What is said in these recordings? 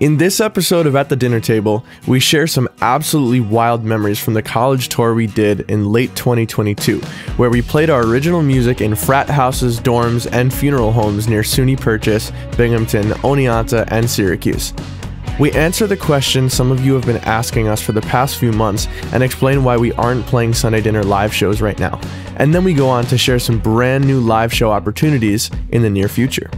In this episode of At the Dinner Table, we share some absolutely wild memories from the college tour we did in late 2022, where we played our original music in frat houses, dorms, and funeral homes near SUNY Purchase, Binghamton, Oneonta, and Syracuse. We answer the question some of you have been asking us for the past few months and explain why we aren't playing Sunday Dinner live shows right now. And then we go on to share some brand new live show opportunities in the near future.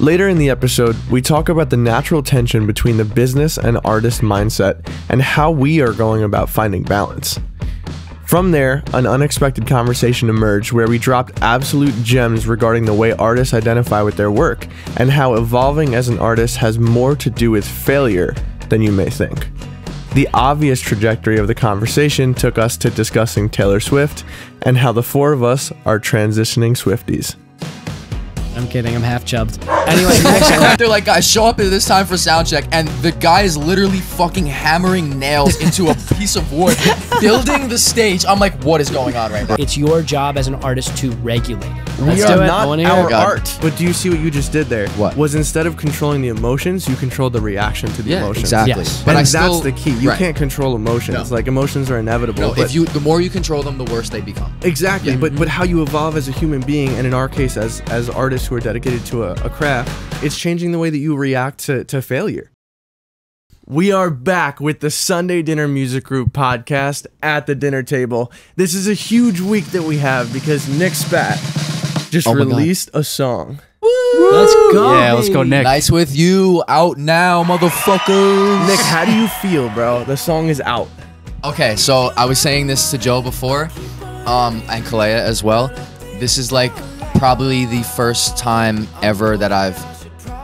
Later in the episode, we talk about the natural tension between the business and artist mindset and how we are going about finding balance. From there, an unexpected conversation emerged where we dropped absolute gems regarding the way artists identify with their work and how evolving as an artist has more to do with failure than you may think. The obvious trajectory of the conversation took us to discussing Taylor Swift and how the four of us are transitioning Swifties. I'm kidding. I'm half chubbed. Anyway, next They're like, guys, show up at this time for sound check, and the guy is literally fucking hammering nails into a piece of wood, building the stage. I'm like, what is going on right now? it's your job as an artist to regulate it. We Let's are do it. Not our it. God. art. But do you see what you just did there? What? Was instead of controlling the emotions, you controlled the reaction to the Yeah, emotions. exactly. Yes. But and I still, that's the key. You right. can't control emotions. No. Like emotions are inevitable. No, but if you, the more you control them, the worse they become. exactly. Yeah. But but how you evolve as a human being, and in our case, as as artists who are dedicated to a, a craft, it's changing the way that you react to to failure. We are back with the Sunday Dinner Music Group podcast at the dinner table. This is a huge week that we have because Nick Spat just Oh my God. released a song. Let's go. Yeah, let's go, baby. Nick. Nice with you, out now, motherfuckers. Nick, how do you feel, bro? The song is out. Okay, so I was saying this to Joe before, um, and Kalea as well. This is like probably the first time ever that I've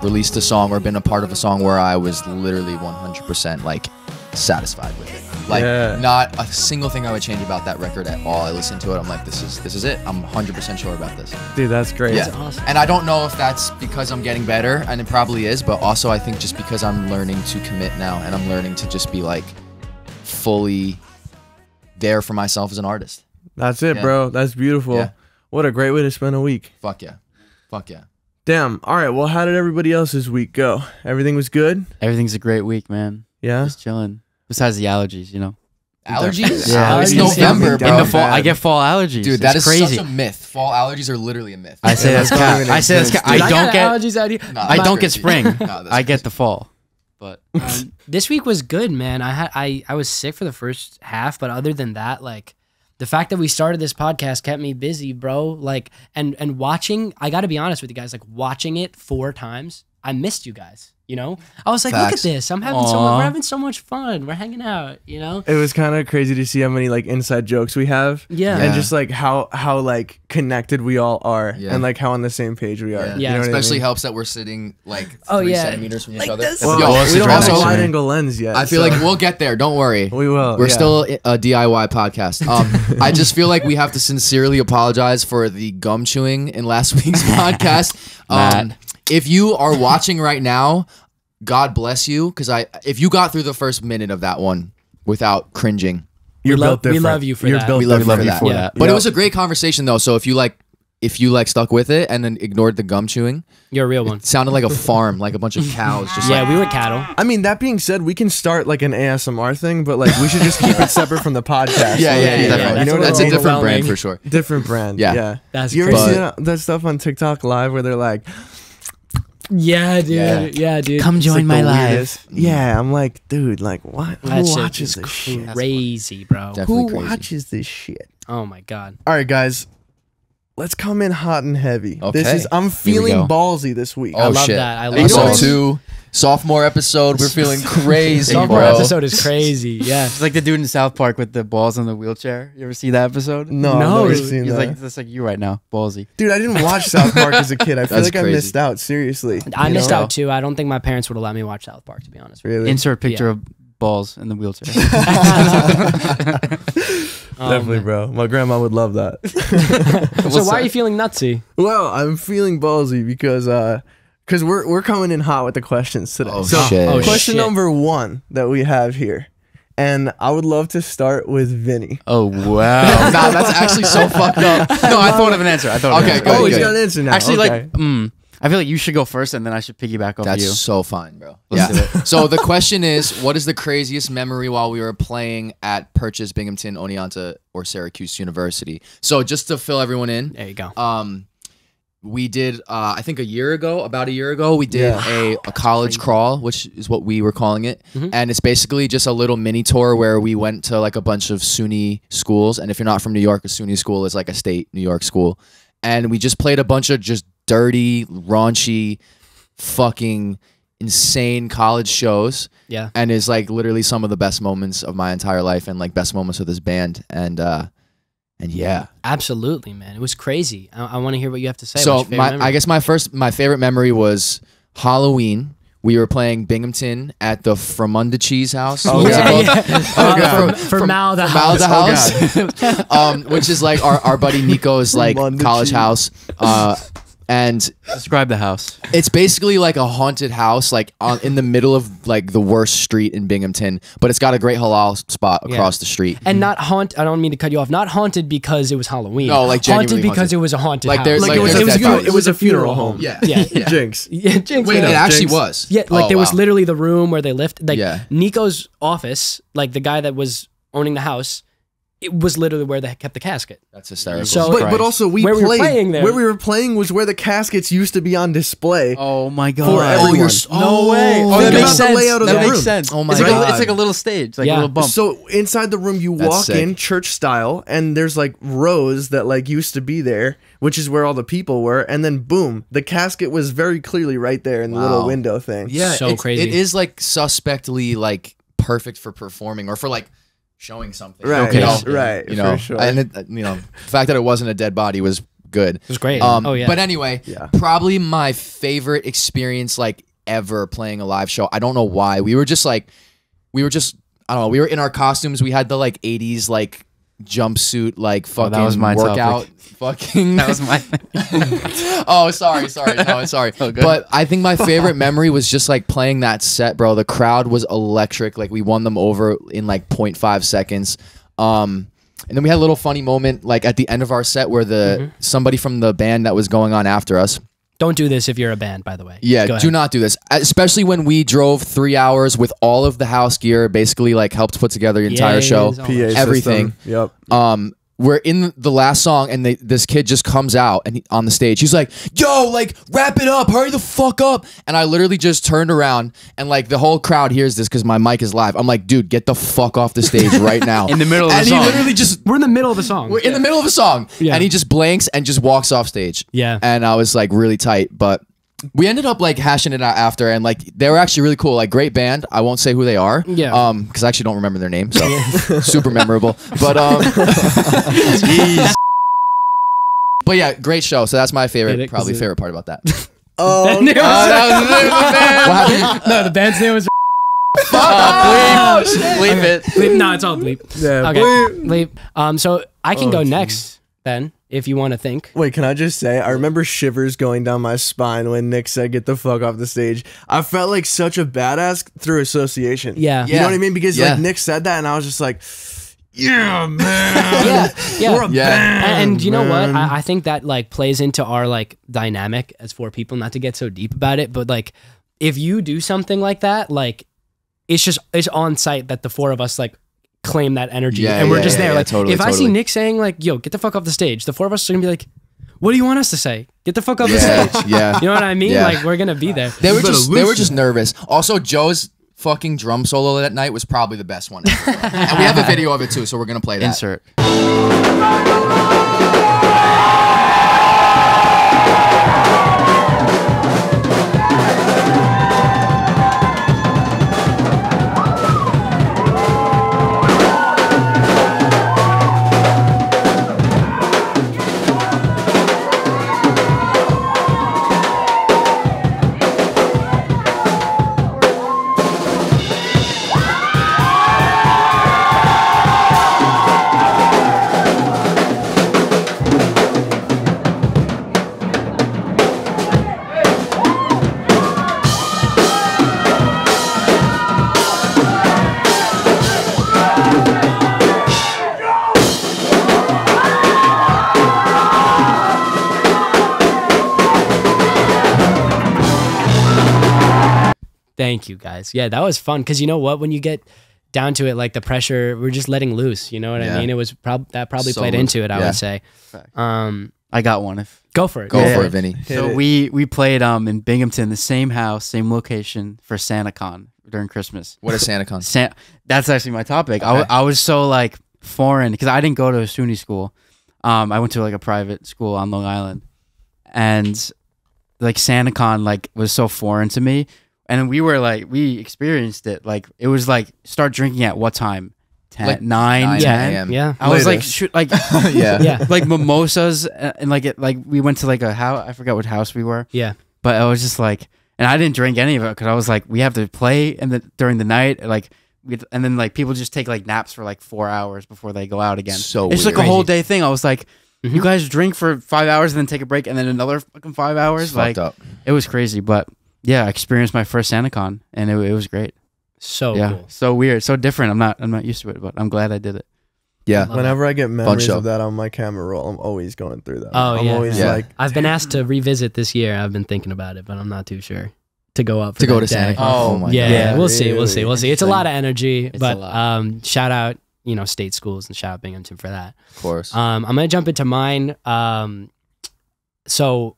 released a song or been a part of a song where I was literally 100% like satisfied with it. Like Yeah. not a single thing I would change about that record at all. I listened to it. I'm like, this is this is it. I'm 100% sure about this. Dude, that's great. Yeah. awesome. And I don't know if that's because I'm getting better, and it probably is, but also I think just because I'm learning to commit now and I'm learning to just be like fully there for myself as an artist. That's it, Yeah. bro. That's beautiful. Yeah. What a great way to spend a week. Fuck yeah. Fuck yeah. Damn. All right. Well, how did everybody else's week go? Everything was good? Everything's a great week, man. Yeah. Just chilling. Besides the allergies, you know. Allergies? Yeah. It's November, In bro. In the fall. I get fall allergies. Dude, that it's is crazy. such a myth. Fall allergies are literally a myth. I say that's That's not cap. I say that's exist, cap. I I don't got get. allergies out here. No, I don't get spring. No, I get the fall. But Um, this week was good, man. I had I I was sick for the first half, but other than that, like the fact that we started this podcast kept me busy, bro. Like and and watching, I got to be honest with you guys, like watching it four times, I missed you guys. You know, I was like, look at this. I'm having so Aw. we're having so much fun. We're hanging out. You know. It was kind of crazy to see how many like inside jokes we have. Yeah. And Yeah. just like how how like connected we all are Yeah. and like how on the same page we are. Yeah, You Yeah, know what I especially mean? helps that we're sitting like Oh, three yeah. centimeters from each other. this. Well, Yo, What's we don't have a wide angle lens yet. I feel so- like we'll get there. Don't worry. we will. We're yeah. still a DIY podcast. Um, I just feel like we have to sincerely apologize for the gum chewing in last week's podcast. Um, Matt. If you are watching right now, God bless you, because I if you got through the first minute of that one without cringing, You're We love- built we love you for You're that. built we love, different. you for that. for Yeah. that. But Yep. it was a great conversation though. So if you like, if you like stuck with it and then ignored the gum chewing, You're a real one. it sounded like a farm, like a bunch of cows. Just Yeah, like, we were cattle. I mean, that being said, we can start like an ASMR thing, but like we should just keep it separate from the podcast. yeah, yeah, Yeah, yeah, yeah, definitely. that's You know a what that's I a mean? different brand for sure. Different brand. Yeah. Yeah. That's you ever crazy. see that, that stuff on TikTok live where they're like, Yeah, dude. Yeah. Yeah, dude. come join like, my live. Mm. Yeah, I'm like, dude, like what? That Who watches is this shit? crazy, bro. Definitely Who crazy. watches this shit? Oh my god. All right, guys. Let's come in hot and heavy. This Okay. is I'm feeling ballsy this week. Oh love shit! that. I love episode that. two, sophomore episode. We're feeling crazy, Sophomore bro. episode is crazy. Yeah. It's like the dude in South Park with the balls in the wheelchair. You ever see that episode? No, No, I've never he's- seen He's that. like that's like you right now, ballsy. Dude, I didn't watch South Park as a kid. I feel That's like I crazy. missed out. Seriously, I You missed know? out too. I don't think my parents would have let me watch South Park, to be honest. Really? Insert picture Yeah. of balls in the wheelchair. Um, Definitely, bro. My grandma would love that. So why are you feeling nutsy? well, I'm feeling ballsy because uh, because we're we're coming in hot with the questions today. Oh, so shit. Oh, question shit. number one that we have here, and I would love to start with Vinny. oh wow. nah, that's actually so fucked up. no, I thought of an answer. I thought. Of Okay, an answer. good, oh, he's good. got an answer now. Actually, okay. like, mm, I feel like you should go first, and then I should piggyback off That's you. so fine, bro. Let's yeah. do so the question is, what is the craziest memory while we were playing at Purchase, Binghamton, Oneonta, or Syracuse University? So just to fill everyone in, There you go. um, we did uh, I think a year ago, about a year ago, we did Yeah. a, a college crawl, which is what we were calling it, Mhm. and it's basically just a little mini tour where we went to like a bunch of SUNY schools, and if you're not from New York, a SUNY school is like a state New York school, and we just played a bunch of just dirty, raunchy, fucking insane college shows Yeah. and is like literally some of the best moments of my entire life and like best moments with this band and uh and yeah Absolutely, man. It was crazy. I, I want to hear what you have to say. so What's your favorite my memory? i guess my first my favorite memory was halloween we were playing Binghamton at the Fromunda Cheese House. Oh, What is it God. called? Uh, God. for, for Mal the Formalda house. House, um, which is like our, our buddy Nico's like college cheese. house. Uh, and Describe the house. it's basically like a haunted house, like on, in the middle of like the worst street in Binghamton, but it's got a great halal spot Yeah. across the street. And not haunt. I don't mean to cut you off. Not haunted because it was Halloween. No, like haunted because haunted. it was a haunted Like house. there's- Like, like it was, it was, dead a, it was a funeral home. Yeah, Yeah. yeah. Jinx. Yeah, Jinx. Wait, yeah. it actually Jinx. was. Yeah, like Oh, there was wow. literally the room where they lift. Like Yeah. Nico's office, like the guy that was owning the house, it was literally where they kept the casket. That's hysterical. So- But, but also we Where we were played playing there. where we were playing was where the caskets used to be on display. Oh my god. For everyone. Oh, you're s- no way. oh, Oh, Think that about makes the sense. layout of that the makes room. sense. Oh my it's like, a, God. it's like a little stage, like Yeah. a little bump. So inside the room, you That's walk sick. in church style, and there's like rows that like used to be there, which is where all the people were, and then boom, the casket was very clearly right there in the little window thing. yeah, So crazy. It is like suspectly like perfect for performing or for like showing something. Right, You know, right, You know, for sure. and it, you know, the fact that it wasn't a dead body was good. It was great. Um, oh yeah. But anyway, Yeah. probably my favorite experience like ever playing a live show. I don't know why. We were just like, we were just, I don't know. We were in our costumes. We had the like '80s like jumpsuit like Oh, fucking that was my workout. topic. Fucking. that was my oh, sorry, sorry, no, sorry. Oh, but I think my favorite memory was just like playing that set, bro. The crowd was electric. Like we won them over in like 0.5 seconds. Um, and then we had a little funny moment like at the end of our set where the Mm-hmm. somebody from the band that was going on after us. Don't do this if you're a band, by the way. Yeah, do not do this. Especially when we drove three hours with all of the house gear, basically like helped put together the entire Yes, show. PA that. Everything. System. Yep. um we're in the last song and they, this kid just comes out and he, on the stage he's like yo like wrap it up hurry the fuck up and i literally just turned around and like the whole crowd hears this because my mic is live i'm like dude get the fuck off the stage right now In the middle of the song and song. he literally just We're in the middle of the song. we're in the middle of a song Yeah. and he just blanks and just walks off stage Yeah. and i was like really tight but we ended up like hashing it out after and like they were actually really cool like great band i won't say who they are Yeah. um because i actually don't remember their name so super memorable but um but yeah great show so that's my favorite it, probably 'cause it- favorite part about that Oh, That what happened no, the band's name was. oh, Bleep it. Bleep. No, it's all bleep. yeah. Okay, bleep. bleep. Um, so I can Oh, go geez. next then, if you want to think. Wait, can I just say, I remember shivers going down my spine when Nick said, get the fuck off the stage. I felt like such a badass through association. Yeah. You know what I mean? Because Yeah. like Nick said that, and I was just like, yeah, man. Yeah, yeah. We're a Yeah. band. and, and you know what? I, I think that like plays into our like dynamic as four people. Not to get so deep about it, but like if you do something like that, like it's just it's on site that the four of us like claim that energy, Yeah, and we're yeah, just there. yeah, like totally, if I see. Nick saying like, "Yo, get the fuck off the stage," the four of us are gonna be like, "What do you want us to say? Get the fuck off the stage." yeah You know what I mean? Yeah. Like we're gonna be there. they were just they were just nervous also joe's fucking drum solo that night was probably the best one ever, and we have a video of it too so we're gonna play that Insert. Thank you guys. Yeah, that was fun because you know what? When you get down to it, like the pressure, we're just letting loose. You know what Yeah. I mean? It was prob- that probably So played loose. into it. I Yeah. would say. Um, I got one. If go for it. Go Yeah. for it, Vinny. Hit so, we we played um in Binghamton, the same house, same location for SantaCon during Christmas. What is SantaCon? San- that's actually my topic. I, w- Okay. I was so like foreign because I didn't go to a SUNY school. Um, I went to like a private school on Long Island, and like SantaCon like was so foreign to me. And we were like, we experienced it. Like it was like start drinking at what time? 10, Like 9, 9 10? a.m. Yeah. I was like, shoot, like yeah. Yeah. like mimosas uh, and like it like we went to like a house. I forgot what house we were Yeah. but I was just like, and I didn't drink any of it because I was like, we have to play and the during the night, like, we and then like people just take like naps for like four hours before they go out again. So it's like a whole day thing. I was like, Mhm. you guys drink for five hours and then take a break and then another fucking five hours. It's like, fucked up. it was crazy, but yeah, I experienced my first SantaCon and it, it was great. So yeah, cool. so weird, so different. I'm not, I'm not used to it, but I'm glad I did it. Yeah. Whenever I get memories of that on my camera roll, I'm always going through that. Oh, I'm yeah. always Yeah. like, I've been asked to revisit this year. I've been thinking about it, but I'm not too sure to go up for To go to day. SantaCon. Oh my yeah, god. Yeah, we'll see. We'll see. We'll see. It's a lot of energy, It's but um, shout out, you know, state schools and shout out Binghamton for that. Of course. Um, I'm gonna jump into mine. Um, so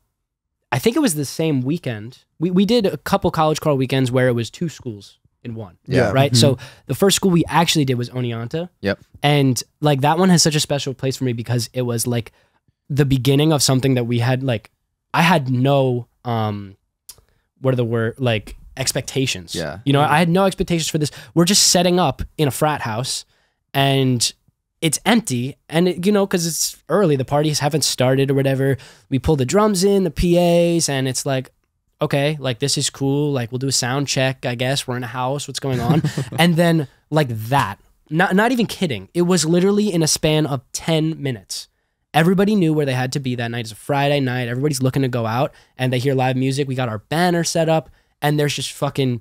I think it was the same weekend. We we did a couple college crawl weekends where it was two schools in one. Yeah. Right. So the first school we actually did was Oneonta. Yep. And like that one has such a special place for me because it was like the beginning of something that we had like I had no um what are the word like expectations. Yeah. You know, I had no expectations for this. We're just setting up in a frat house and it's empty and it, you know because it's early the parties haven't started or whatever. We pull the drums in the pas and it's like okay like this is cool like we'll do a sound check i guess we're in a house what's going on? And then like that not, not even kidding it was literally in a span of 10 minutes. Everybody knew where they had to be that night. It's a friday night everybody's looking to go out and they hear live music we got our banner set up and there's just fucking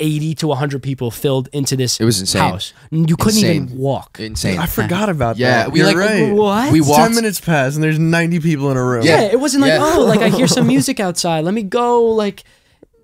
80 to 100 people filled into this It was insane. house you couldn't even walk Insane. I forgot about Yeah, that. Yeah, we You're like- right. what We walked Ten minutes pass and there's 90 people in a room. Yeah, it wasn't like, Yeah. oh, like I hear some music outside. Let me go, like,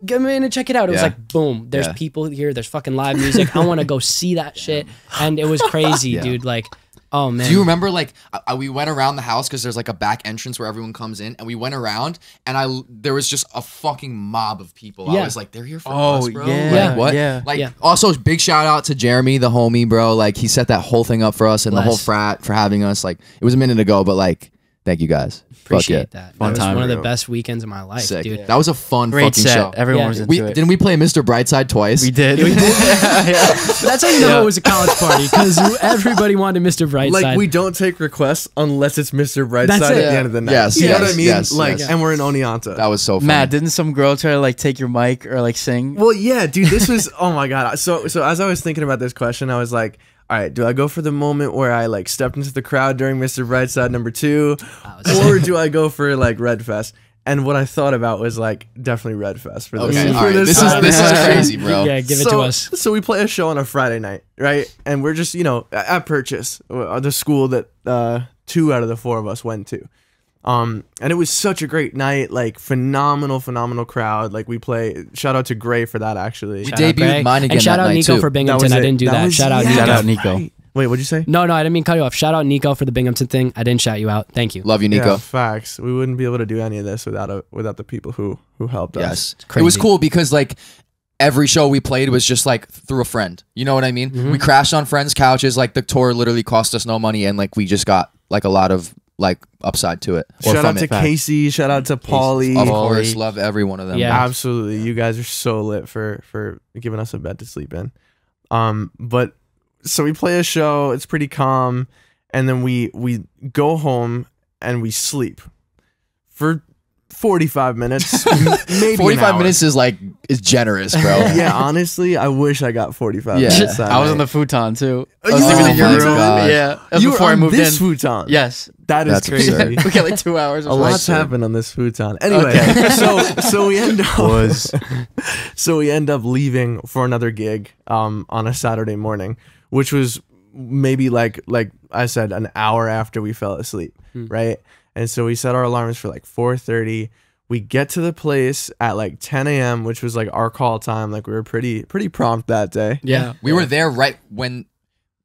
get me in and check it out. It was like, boom, there's Yeah. people here. There's fucking live music. I want to go see that shit. And it was crazy, Yeah. dude. Like, oh man. Do you remember like I, I- we went around the house because there's like a back entrance where everyone comes in, and we went around, and I there was just a fucking mob of people. Yeah. I Yeah. was like, they're here for Oh, us, bro. yeah, Like, what? yeah. Like Yeah. also big shout out to Jeremy, the homie, bro. Like he set that whole thing up for us and the whole frat for having us. Like it was a minute ago, but like thank you guys. appreciate Fuck yeah. that? Fun that was time, one of the best weekends of my life, Sick. dude. That was a fun Great fucking set. show. Everyone Yeah. was into we it. didn't we play Mr. Brightside twice? we did. We did. That's how you know Yeah. it was a college party because everybody wanted Mr. Brightside. Like we don't take requests unless it's Mr. Brightside That's at it. the end of the night. Yes, you know yes, what I mean? yes, like, yes. and we're in Oneonta. That was so funny. Matt, didn't some girl try to like take your mic or like sing? Well, yeah, dude, this was oh my god. So so as I was thinking about this question, I was like, all right, do I go for the moment where I like stepped into the crowd during Mr. Brightside number two, or do I go for like Red Fest? And what I thought about was like definitely Red Fest for this. Okay, for all right. This is this is crazy, bro. yeah, give it so, to us. So we play a show on a Friday night, right? And we're just, you know, at at Purchase, uh, the school that uh, two out of the four of us went to. Um, and it was such a great night, like phenomenal, phenomenal crowd. Like we play. Shout out to Gray for that, actually. We Shout debuted Greg. mine again And shout out night, Nico too. for Binghamton. I didn't do that. was- shout out yeah, Nico. Shout out Nico. Wait, what'd you say? No, no, I didn't mean cut you off. Shout out Nico for the Binghamton thing. I didn't shout you out. Thank you. Love you, Nico. Yeah, facts. We wouldn't be able to do any of this without a, without the people who who helped us. Yes. It was cool because like every show we played was just like through a friend. You know what I mean? Mm-hmm. We crashed on friends' couches. Like the tour literally cost us no money, and like we just got like a lot of like upside to it. Or Shout out to it. Casey. Shout out to Paulie. Of Paulie. course, love every one of them. Yeah. Absolutely. You guys are so lit for for giving us a bed to sleep in. Um but so we play a show, it's pretty calm and then we we go home and we sleep for 45 minutes, m- maybe an Forty-five hour. minutes is like is generous, bro. Yeah, honestly, I wish I got 45 Yeah. minutes. that I was on the futon too. Oh, I was you sleeping were in your on room. the futon? Yeah, that was you were before I on moved this in. futon. Yes, That is That's crazy. absurd. we got like two hours. A lot's sleep. happened on this futon. Anyway, Okay. so so we end up Was. so we end up leaving for another gig um on a Saturday morning, which was maybe like like I said an hour after we fell asleep, right? And so we set our alarms for like 4:30. We get to the place at like 10 a.m., which was like our call time. Like we were pretty pretty prompt that day. Yeah. We were there right when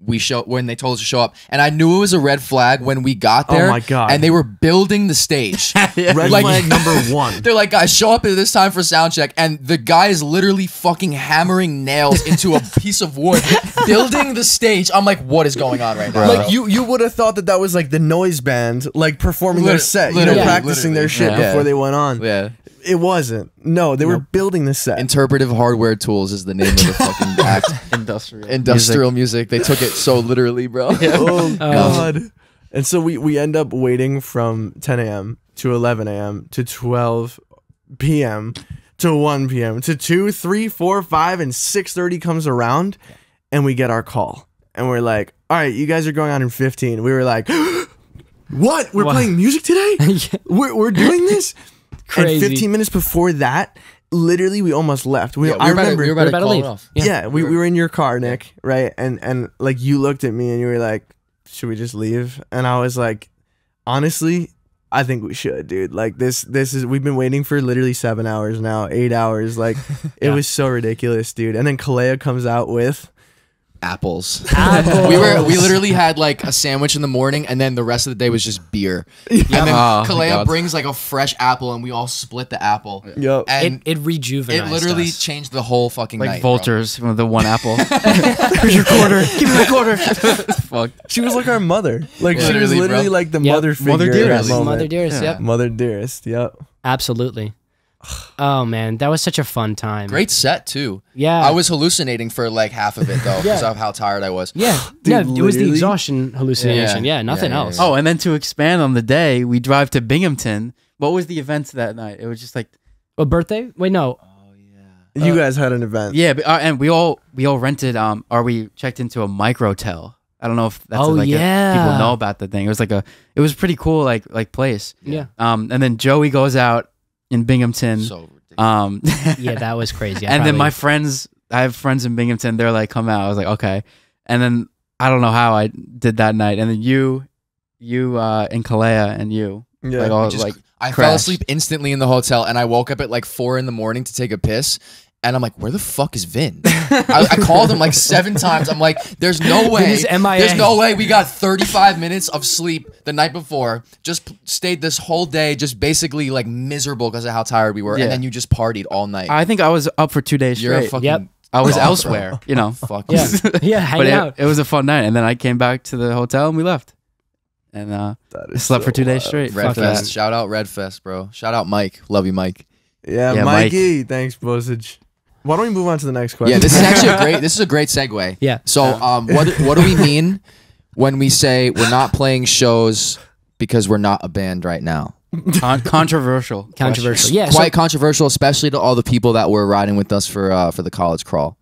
we show when they told us to show up, and I knew it was a red flag when we got oh there. Oh my God. And they were building the stage. Red Like- flag number one. They're like, guys, show up at this time for sound check, and the guy is literally fucking hammering nails into a piece of wood, building the stage. I'm like, what is going on right now? Like you, you would have thought that that was like the noise band, like performing their set, you know, literally, practicing their shit literally. before Yeah. they went on. yeah. It wasn't. No, they were building the set. Interpretive hardware tools is the name of the fucking act. Industrial. Industrial music. They took it so literally, bro. oh um, god. And so we we end up waiting from 10 a.m. to 11 a.m. to 12 p.m. to 1 p.m. to 2, 3, 4, 5, and 6:30 comes around, and we get our call, and we're like, "All right, you guys are going on in 15." We were like, "What? We're What? playing music today? we're we're doing this?" Crazy. And 15 minutes before that, literally, we almost left. We, Yeah, we I were about to- remember. we were We're about about to to call it leave. off. Yeah, we, we were in your car, Nick, right? And and like you looked at me and you were like, "Should we just leave?" And I was like, "Honestly, I think we should, dude. Like this this is we've been waiting for literally 7 hours now, 8 hours. Like it was so ridiculous, dude." And then Kalea comes out with Apples. Apples. We were we literally had like a sandwich in the morning, and then the rest of the day was just beer. And then Oh, Kalea brings like a fresh apple, and we all split the apple. Yup. It, And it it, rejuvenated. literally us. changed the whole fucking like night. bro. vultures with the one apple. Here's your quarter. Give me the quarter. Fuck. She was like our mother. Like she was Literally, bro. like the Yep. mother figure Mother dearest. Mother dearest. Yeah. Yep. Mother dearest. Yep. Absolutely. Oh man, that was such a fun time. Great set too. Yeah. I was hallucinating for like half of it though, because Yeah. of how tired I was. Yeah. Dude, yeah. It was the exhaustion hallucination. Yeah. Yeah. nothing Yeah, yeah, else. yeah. Oh, and then to expand on the day, we drive to Binghamton. What was the event that night? It was just like A birthday? Wait, no. Oh yeah. You guys had an event. yeah, but, uh, and we all we all rented um or we checked into a microtel. I don't know if that's Oh, like a, yeah. people know about the thing. It was like a it was pretty cool like like place. Yeah. Um, and then Joey goes out in Binghamton. So um, Yeah, that was crazy. I and then my friends, I have friends in Binghamton. They're like, come out. I was like, okay. And then I don't know how I did that night. And then you, you, uh, and Kalea and you, Yeah. like all just- like I fell asleep instantly in the hotel, and I woke up at like four in the morning to take a piss. And I'm like, where the fuck is Vin? I, I called him like seven times. I'm like, there's no way. There's no way we got 35 minutes of sleep the night before. Just p- stayed this whole day, just basically like miserable because of how tired we were. Yeah. And then you just partied all night. I think I was up for two days straight. You're a straight. fucking. Yep. I was Oh, elsewhere, you know. Fuck. Yeah. Yeah. but Hanging it, out. it was a fun night. And then I came back to the hotel and we left. And uh, That slept so for two days wild. straight. Red Fuck Fest. that. Shout out Red Fest, bro. Shout out Mike. Love you, Mike. Yeah, Yeah, Mike. Mikey. Thanks, Bosage. Why don't we move on to the next question? Yeah, this is actually a great. This is a great segue. Yeah. So, um, what what do we mean when we say we're not playing shows because we're not a band right now? Con- controversial. Controversial. question. Yeah. so- Quite controversial, especially to all the people that were riding with us for uh, for the college crawl.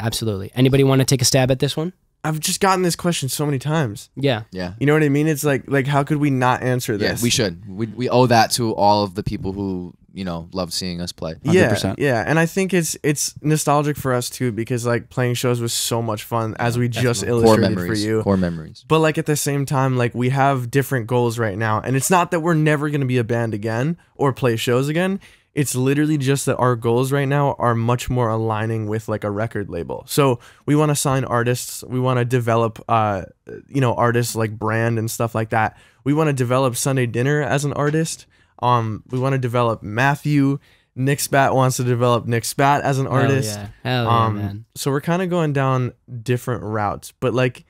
absolutely. Anybody want to take a stab at this one? I've just gotten this question so many times. Yeah. Yeah. You know what I mean? It's like like how could we not answer Yeah, this? we should. We, we owe that to all of the people who you know love seeing us play. Yeah, 100%. yeah, and I think it's it's nostalgic for us too because like playing shows was so much fun as we just Core illustrated memories. for you. Core memories. But like at the same time, like we have different goals right now, and it's not that we're never gonna be a band again or play shows again. It's literally just that our goals right now are much more aligning with like a record label. So we want to sign artists, we want to develop, uh, you know, artists like brand and stuff like that. We want to develop Sunday Dinner as an artist. Um, we want to develop Matthew. Nick Spat wants to develop Nick Spat as an artist. Hell yeah. Hell yeah, Um, man. so we're kind of going down different routes, but like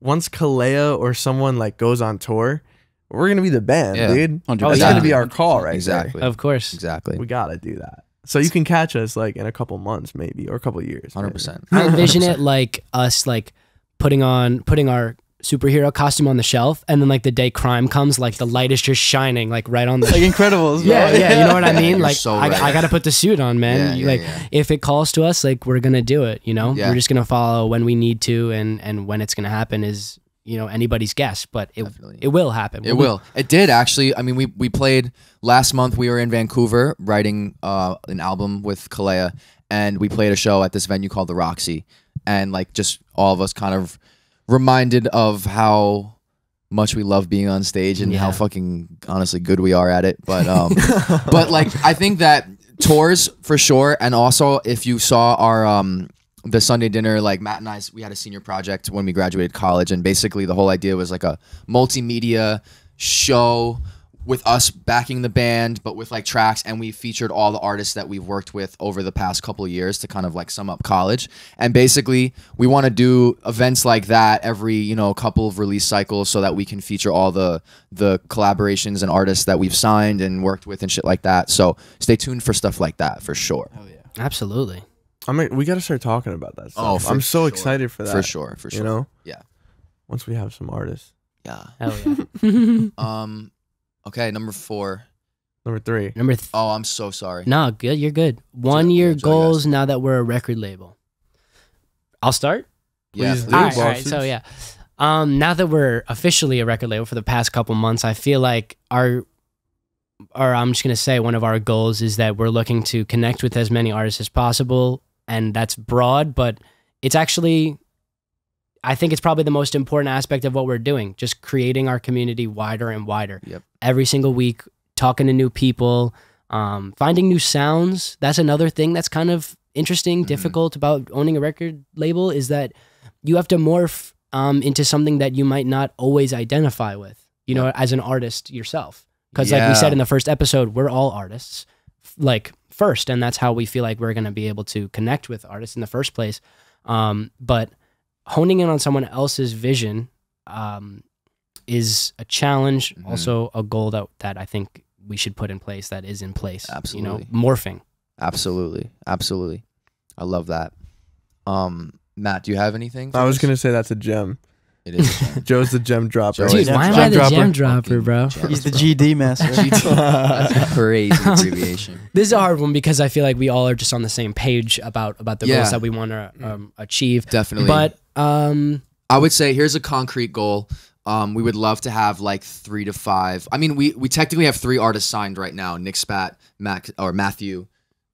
once Kalea or someone like goes on tour, we're gonna be the band, Yeah. dude. 100%. That's yeah. gonna be our call, right? Exactly. Of course. Exactly. We gotta do that. So you can catch us like in a couple months, maybe, or a couple years. Hundred percent. I envision it like us like putting on putting our superhero costume on the shelf and then like the day crime comes like the light is just shining like right on the Like Incredibles. bro. yeah yeah you know what i mean like so I, right. I gotta put the suit on man Yeah, yeah, like yeah. if it calls to us like we're gonna do it you know Yeah. we're just gonna follow when we need to and and when it's gonna happen is you know anybody's guess but it Definitely. it will happen It will. It did actually. I mean, we we played last month. We were in Vancouver writing uh, an album with Kalea, and we played a show at this venue called the Roxy, and like just all of us kind of reminded of how much we love being on stage and how fucking honestly good we are at it. But um, but like I think that tours for sure, and also if you saw our um the Sunday dinner, like Matt and I, we had a senior project when we graduated college, and basically the whole idea was like a multimedia show with us backing the band, but with like tracks, and we featured all the artists that we've worked with over the past couple of years to kind of like sum up college. And basically, we want to do events like that every you know couple of release cycles, so that we can feature all the the collaborations and artists that we've signed and worked with and shit like that. So stay tuned for stuff like that for sure. Oh yeah, absolutely. I mean, we got to start talking about that. Stuff. Oh, for I'm so sure. excited for that. For sure, for sure. You know, Yeah. once we have some artists. Yeah. Hell yeah. Um. Okay, number four. Number three. Number th- Oh, I'm so sorry. No, good. You're good. One yeah, year Joe, you goals now that we're a record label. I'll start. Yeah, Please please. do. All right, all right. So yeah, um, now that we're officially a record label for the past couple months, I feel like our, or I'm just gonna say one of our goals is that we're looking to connect with as many artists as possible, and that's broad, but it's actually, I think it's probably the most important aspect of what we're doing, just creating our community wider and wider. Yep. Every single week, talking to new people, um, finding new sounds. That's another thing that's kind of interesting, Mhm. difficult about owning a record label is that you have to morph um, into something that you might not always identify with, you know, as an artist yourself. Because, like we said in the first episode, we're all artists, like first, and that's how we feel like we're going to be able to connect with artists in the first place. Um, but honing in on someone else's vision um, is a challenge, Mhm. also a goal that that I think we should put in place. That is in place. Absolutely. you know, morphing. Absolutely, absolutely. I love that. Um, Matt, do you have anything? I was this? gonna say that's a gem. It is. Joe's the gem dropper. Dude, why am I the dropper. gem dropper, bro? Gem He's the dropper. GD master. That's a crazy abbreviation. This is a hard one because I feel like we all are just on the same page about about the Yeah. goals that we want to um, achieve. Definitely. But um, I would say here's a concrete goal. Um, we would love to have like three to five. I mean, we we technically have three artists signed right now: Nick Spat, Mac or Matthew,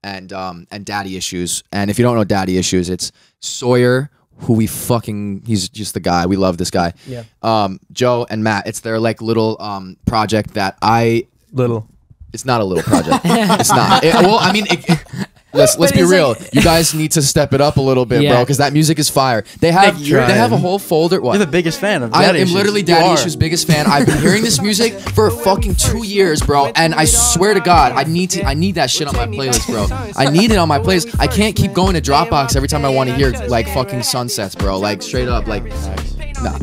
and um and Daddy Issues. And if you don't know Daddy Issues, it's Sawyer, who we fucking he's just the guy. We love this guy. Yeah. Um, Joe and Matt. It's their like little um project that I. Little. It's not a little project. it's not. It- well, I mean. It, it- Let's, let's be real. like- you guys need to step it up a little bit, Yeah. bro, because that music is fire. They have Nick they have a whole folder. What? You're the biggest fan of I am Issues. literally You Daddy are. Issues' biggest fan. I've been hearing this music for fucking two years, bro. And I swear to God, I need to. I need that shit on my playlist, bro. I need it on my playlist. I can't keep going to Dropbox every time I want to hear like fucking sunsets, bro. Like straight up, like. Nah.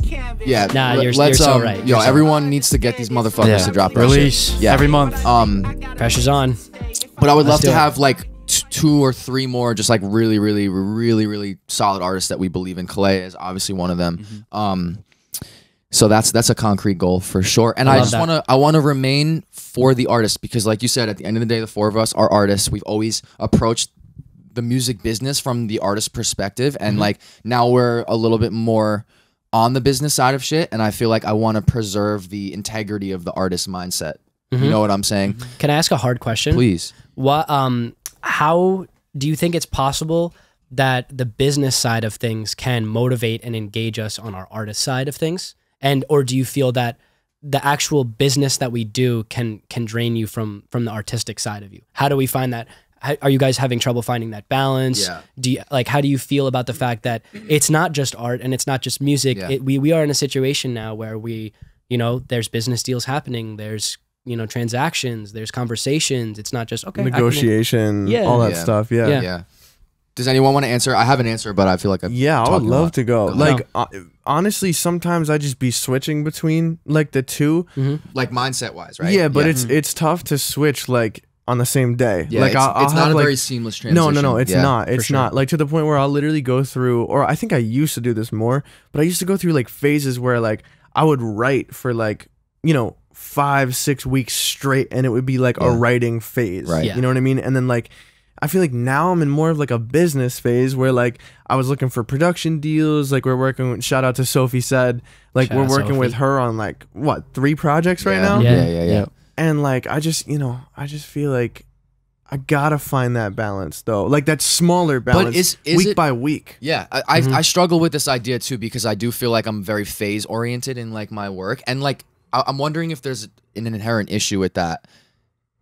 Yeah. Nah, let- you're- let's, you're so um, right. Yo, You're so everyone needs to get these motherfuckers Yeah. to drop Release. Yeah. every month. Um, pressure's on. but I would love to it. have like t- two or three more, just like really, really, really, really solid artists that we believe in. Kalea is obviously one of them. Mm-hmm. Um, so that's that's a concrete goal for sure. And I I, just want to I want to remain for the artist because, like you said, at the end of the day, the four of us are artists. We've always approached the music business from the artist perspective, and Mm-hmm. like now we're a little bit more on the business side of shit. And I feel like I want to preserve the integrity of the artist mindset. Mm-hmm. You know what I'm saying? Can I ask a hard question? Please. What um how do you think it's possible that the business side of things can motivate and engage us on our artist side of things? And or do you feel that the actual business that we do can can drain you from from the artistic side of you? How do we find that are you guys having trouble finding that balance? Yeah. Do you, like how do you feel about the fact that it's not just art and it's not just music? Yeah. It, we we are in a situation now where we, you know, there's business deals happening. There's you know transactions. There's conversations. It's not just okay. I can- Negotiation. Yeah. All that Yeah. stuff. Yeah. Yeah. Yeah. Does anyone want to answer? I have an answer, but I feel like I've Yeah, I would love to go. Go Like uh, honestly, sometimes I just be switching between like the two. like mindset wise, right? Yeah, but it's it's tough to switch like on the same day. yeah, like it's, I'll, I'll it's not have, a like, very seamless transition. No, no, no, it's Yeah. not. It's sure. not. Like to the point where I'll literally go through or I think I used to do this more, but I used to go through like phases where like I would write for like, you know, 5 6 weeks straight and it would be like a writing phase. Right. Yeah. You know what I mean? And then like I feel like now I'm in more of like a business phase where like I was looking for production deals. Like we're working with shout out to Sophie said. Like Shout we're out working with her on like what, three projects right Yeah. now? Yeah. Yeah, yeah, yeah. and like I just you know I just feel like I gotta find that balance though, like that smaller balance, is- is week it- by week. Yeah, I, I mm-hmm. I struggle with this idea too because I do feel like I'm very phase oriented in like my work, and like I, I'm wondering if there's an inherent issue with that.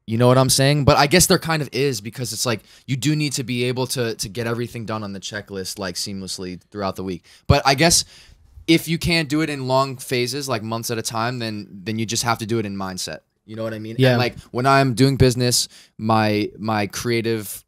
You know what I'm saying? But I guess there kind of is because it's like you do need to be able to to get everything done on the checklist like seamlessly throughout the week. But I guess if you can't do it in long phases, like months at a time, then then you just have to do it in mindset. You know what I mean? Yeah. And like when I'm doing business, my my creative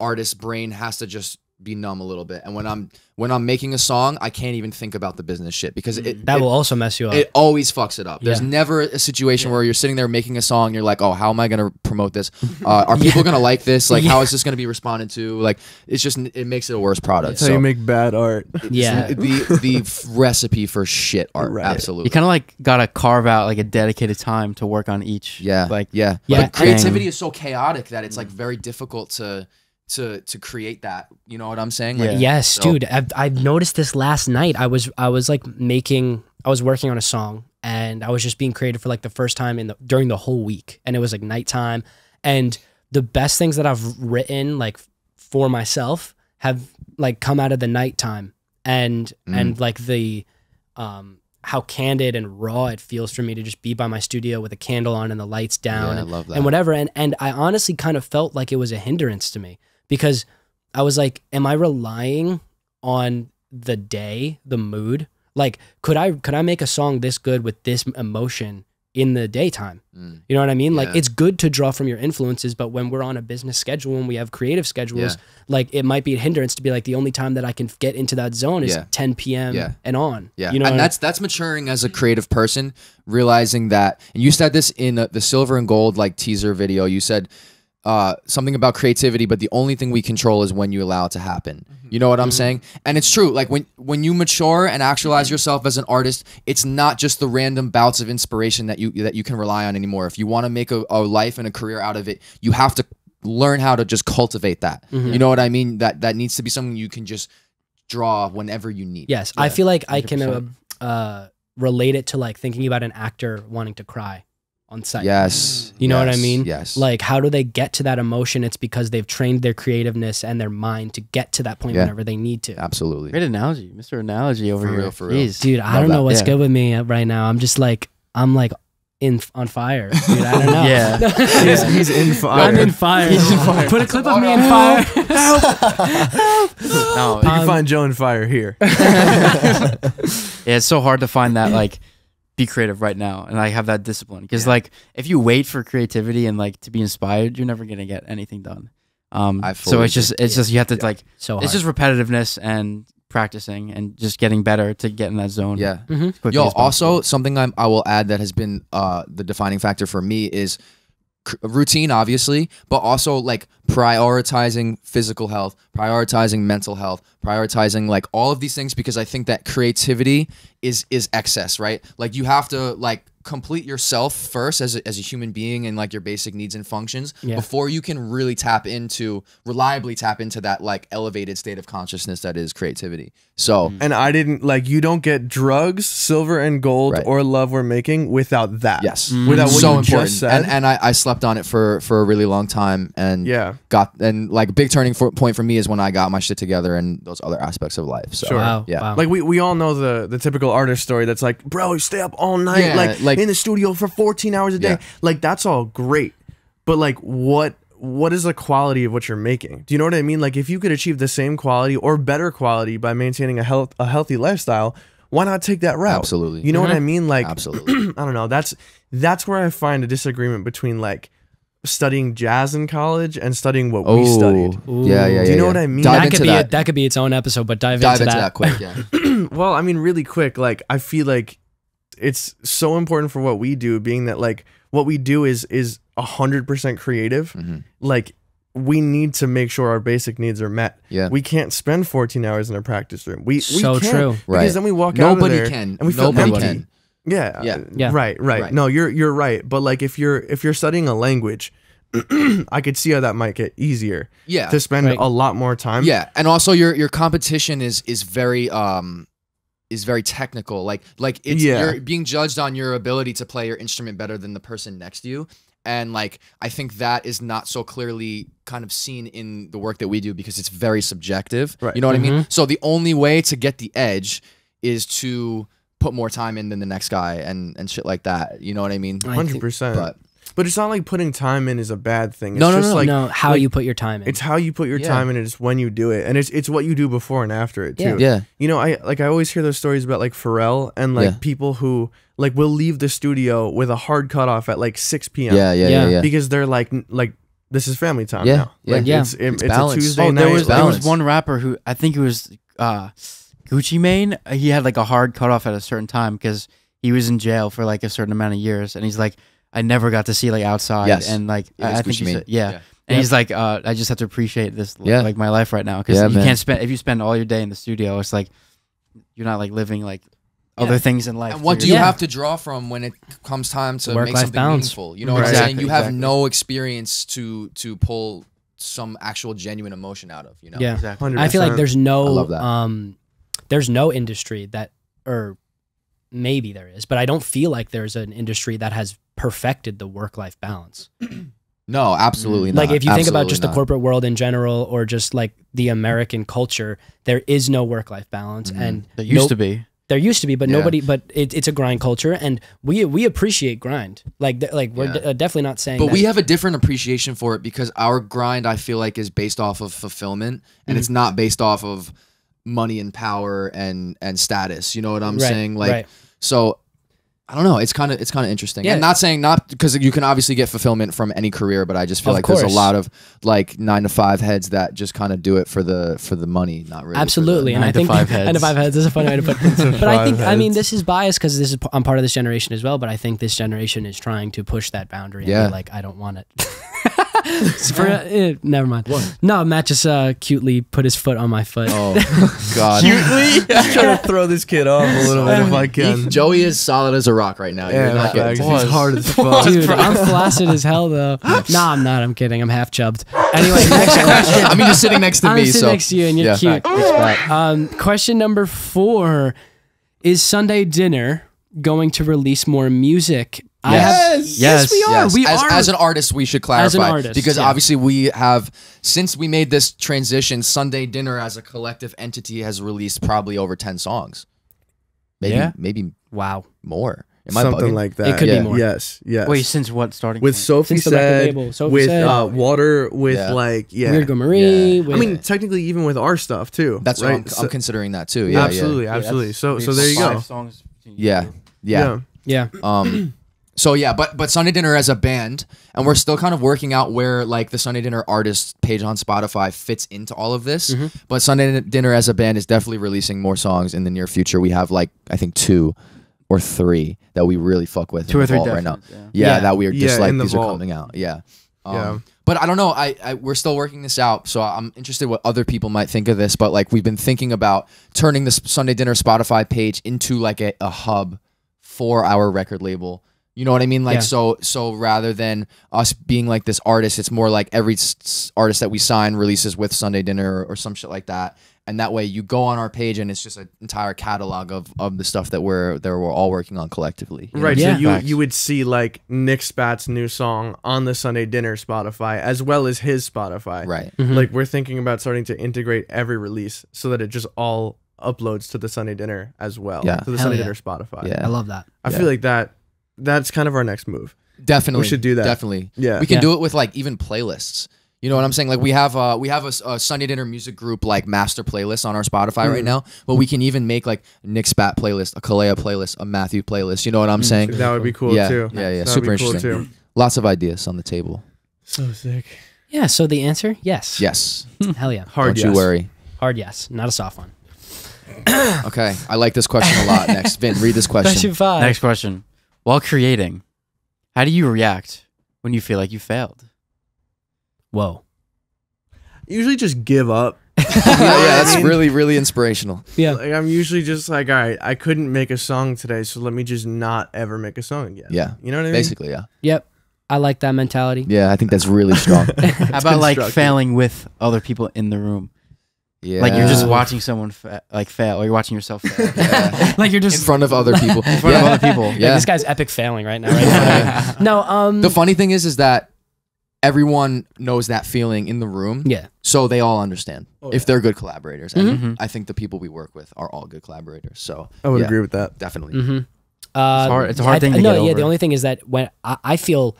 artist brain has to just be numb a little bit. And when I'm when I'm making a song, I can't even think about the business shit because it That it, will also mess you up. it always fucks it up. There's Yeah. never a situation where you're sitting there making a song, and you're like, oh, how am I gonna promote this? Uh, are people gonna like this? Like, how is this gonna be responded to? Like, it's just it makes it a worse product. That's how So you make bad art. yeah. the the recipe for shit art, Right. absolutely. You kind of like gotta carve out like a dedicated time to work on each. Yeah, Like yeah, Yeah, But creativity is so chaotic that it's like very difficult to to to create that. You know what I'm saying? Like, Yeah. Yes, So- dude. I've, I've noticed this last night. I was I was like making I was working on a song and I was just being creative for like the first time in the during the whole week. And it was like nighttime. And the best things that I've written like for myself have like come out of the nighttime and Mm. and like the um how candid and raw it feels for me to just be by my studio with a candle on and the lights down Yeah, I and, love that. and whatever and and I honestly kind of felt like it was a hindrance to me because I was like am I relying on the day the mood like could I could I make a song this good with this emotion in the daytime Mm. you know what I mean like it's good to draw from your influences but when we're on a business schedule and we have creative schedules Yeah. like it might be a hindrance to be like the only time that I can get into that zone is Yeah. 10 p.m. Yeah. and on Yeah, you know and what I- that's that's maturing as a creative person, realizing that. And you said this in uh, the silver and gold like teaser video. You said uh, something about creativity, but the only thing we control is when you allow it to happen. You know what I'm saying? And it's true. Like when when you mature and actualize yourself as an artist, it's not just the random bouts of inspiration that you that you can rely on anymore. If you want to make a, a life and a career out of it, you have to learn how to just cultivate that. You know what I mean? That that needs to be something you can just draw whenever you need. yes I feel like I can uh, uh, relate it to like thinking about an actor wanting to cry on site Yes. You know what I mean? Yes. like how do they get to that emotion it's because they've trained their creativeness and their mind to get to that point Yeah. whenever they need to Absolutely. great analogy, Mr. Analogy over For here. real, for real. Jeez. dude I Love don't know that. what's Yeah. good with me right now I'm just like I'm like in on fire dude I don't know Yeah. He's, he's in fire. I'm in fire. He's in fire. Put a clip of me in fire. No, You can Um, find Joe in fire here. yeah, it's so hard to find that like be creative right now and like have that discipline because like if you wait for creativity and like to be inspired, you're never gonna get anything done. Um, I so it's just it's just you have to like So it's just repetitiveness and practicing and just getting better to get in that zone. Yeah. mm -hmm. Yo, also something I'm, I will add that has been uh, the defining factor for me is routine, obviously, but also like prioritizing physical health, prioritizing mental health, prioritizing like all of these things because I think that creativity is is excess, right? Like you have to like complete yourself first as a, as a human being and like your basic needs and functions Yeah. before you can really tap into reliably tap into that like elevated state of consciousness that is creativity. So mm-hmm. And I didn't like you don't get drugs, silver and gold, Right. or love we're making without that. Yes, mm-hmm. Without what so you important. just said. And and I, I slept on it for for a really long time, and yeah. Got and like big turning fo- point for me is when I got my shit together and those other aspects of life. So Sure. Wow. yeah. Wow. Like we, we all know the the typical artist story that's like, bro, you stay up all night, Yeah, like, like- in the studio for 14 hours a day. Yeah. Like that's all great. But like what what is the quality of what you're making? Do you know what I mean? Like if you could achieve the same quality or better quality by maintaining a health a healthy lifestyle, why not take that route? Absolutely. You know what mm-hmm. I mean? Like Absolutely. I don't know. That's that's where I find a disagreement between like studying jazz in college and studying what we studied. yeah, yeah, yeah. Do you know yeah. what I mean? Dive that could be that. A, that could be its own episode, but dive, Dive into, into that. that quick. Yeah. well, I mean, really quick, like I feel like it's so important for what we do, being that like what we do is is a hundred percent creative. Mhm. Like we need to make sure our basic needs are met. Yeah. We can't spend 14 hours in a practice room. We So we can't, true. Because Right. then we walk Nobody out of there can. and we feel Nobody empty. can. Yeah, Yeah. uh, Yeah. Right, right. Right. No, you're you're right. But like if you're if you're studying a language, I could see how that might get easier Yeah. to spend Right. a lot more time. Yeah, and also your your competition is is very um is very technical. Like like it's Yeah. you're being judged on your ability to play your instrument better than the person next to you. and like I think that is not so clearly kind of seen in the work that we do because it's very subjective. Right. You know what I mean? Mm-hmm. So the only way to get the edge is to put more time in than the next guy and and shit like that. You know what I mean? Hundred percent. But But it's not like putting time in is a bad thing. It's No, no, just no, like no, how like, you put your time in. It's how you put your Yeah. time in. It's when you do it, and it's it's what you do before and after it too. Yeah. yeah, You know, I like I always hear those stories about like Pharrell and like Yeah. people who like will leave the studio with a hard cutoff at like six p.m. yeah, yeah, yeah, Yeah. yeah. because they're like like this is family time Yeah, now. yeah. Like, Yeah. It's, it- It's it's, a balance. Tuesday Oh, night. there was there was balance. one rapper who I think it was uh, Gucci Mane. He had like a hard cutoff at a certain time because he was in jail for like a certain amount of years, and he's like, I never got to see like outside, Yes. and like Yeah, I, I think Gucci Mane. said, yeah. Yeah. And he's like, uh, I just have to appreciate this, Yeah. like my life right now, because Yeah, you man. can't spend if you spend all your day in the studio, it's like you're not like living like other things in life. And what do you Yeah. have to draw from when it comes time to Work-life make something balance. meaningful? You know what I'm saying? Exactly, You have exactly. no experience to to pull some actual genuine emotion out of. You know? yeah. Exactly. 100%. I feel like there's no I love that. um there's no industry that or maybe there is, but I don't feel like there's an industry that has perfected the work life balance. No, absolutely not. like if you think about Absolutely just the corporate world in general or just like the American culture, there is no work life balance Mhm. and There used no- to be. there used to be, but Yeah. nobody. But it, it's a grind culture, and we we appreciate grind. Like like we're Yeah. uh, definitely not saying. But that- we have a different appreciation for it because our grind, I feel like, is based off of fulfillment, and Mm-hmm. it's not based off of money and power and and status. You know what I'm Right, saying? Like, right. so I don't know. It's kind of it's kind of interesting. Yeah. And not saying not because you can obviously get fulfillment from any career, but I just feel Of like there's a lot of like nine to five heads that just kind of do it for the for the money, not really. Absolutely, and I nine to think five nine to five heads is a funny way to put it. but I five think I mean this is biased because this is I'm part of this generation as well. But I think this generation is trying to push that boundary. And Yeah. be like I don't want it. For, uh, never mind. No, Matt just uh, cutely put his foot on my foot. Oh God. cutely just trying to throw this kid off a little bit if I can. Joey is solid as a rock right now. You're Yeah, not facts. getting- he's hard as fuck. Dude, I'm flaccid as hell though. Nah, I'm not. I'm kidding. I'm half chubbed. Anyway, next question. I mean, you're sitting next to I'm me, sitting so next to you and you're Yeah. cute. Um, question number four: Is Sunday dinner going to release more music? I have, Yes. yes, we are. Yes. We as, are. as an artist, we should clarify As an artist, because yeah. obviously we have since we made this transition. Sunday Dinner as a collective entity has released probably over ten songs, maybe Yeah? maybe wow. more. Am Something bugging? like that. It could be more. Yes, yes. Wait, since what starting with point? Sophie Since said, label, Sophie with Said. uh, water, with Yeah. like yeah. Weird Marie. Yeah. with- I mean, technically, even with our stuff too. That's right? I'm, So- I'm considering that too. Yeah, absolutely, yeah, Yeah, absolutely. that's- So, so there you five go. Songs yeah, yeah. yeah. Um, so yeah, but but Sunday Dinner as a band, and we're still kind of working out where like the Sunday Dinner artist page on Spotify fits into all of this. Mm-hmm. But Sunday Dinner as a band is definitely releasing more songs in the near future. We have like I think two or three that we really fuck with. Two or the three vault right now. yeah. Yeah, Yeah. that we are just Yeah, like the these are coming out. Yeah. Um, Yeah. But I don't know. I, I we're still working this out, so I'm interested what other people might think of this. But like we've been thinking about turning this Sunday Dinner Spotify page into like a, a hub for our record label. You know what I mean? Like Yeah. so so rather than us being like this artist, it's more like every s- s- artist that we sign releases with Sunday Dinner or, or some shit like that. And that way you go on our page and it's just an entire catalog of, of the stuff that we're that we're all working on collectively. you know? Right, Yeah. so you Facts. you would see like Nick Spat's new song on the Sunday Dinner Spotify as well as his Spotify. Right. Mm-hmm. Like we're thinking about starting to integrate every release so that it just all uploads to the Sunday Dinner as well. Yeah. To the Hell Sunday yeah. Dinner Spotify. Yeah. I love that. I Yeah. feel like that that's kind of our next move. Definitely. We should do that. Definitely. Yeah. We can Yeah. do it with like even playlists. You know what I'm saying? Like we have uh we have a Sunday dinner music group like master playlist on our Spotify right mm. now, but we can even make like a Nick Spat playlist, a Kalea playlist, a Matthew playlist. You know what I'm mm. saying? That would be cool yeah, too. yeah, yeah. That'd Super be cool interesting. too. Lots of ideas on the table. So sick. Yeah. So the answer, yes. Yes. Hmm. Hell yeah. Hard Don't yes. you worry. Hard yes. Not a soft one. Okay. I like this question a lot. Next, Vin, read this question. Question five. Next question. While creating, how do you react when you feel like you failed? Whoa. Usually just give up. yeah, yeah, that's I mean- really, really inspirational. Yeah. Like I'm usually just like, all right, I couldn't make a song today, so let me just not ever make a song again. Yeah. You know what I mean? Basically, yeah. Yep. I like that mentality. Yeah, I think that's really strong. How about like failing with other people in the room? Yeah. Like you're just watching someone fa- like fail, or you're watching yourself fail Yeah. like you're just in front of other people. in front of other people. Like, Yeah. this guy's epic failing right now. Right in front of me. no, um, The funny thing is, is that everyone knows that feeling in the room, yeah, so they all understand Oh, if yeah. they're good collaborators. And Mhm. I think the people we work with are all good collaborators. So I would yeah, agree with that. definitely. mm-hmm. uh, hard- it's a hard I- thing to no, get yeah. The only thing is that when I, I feel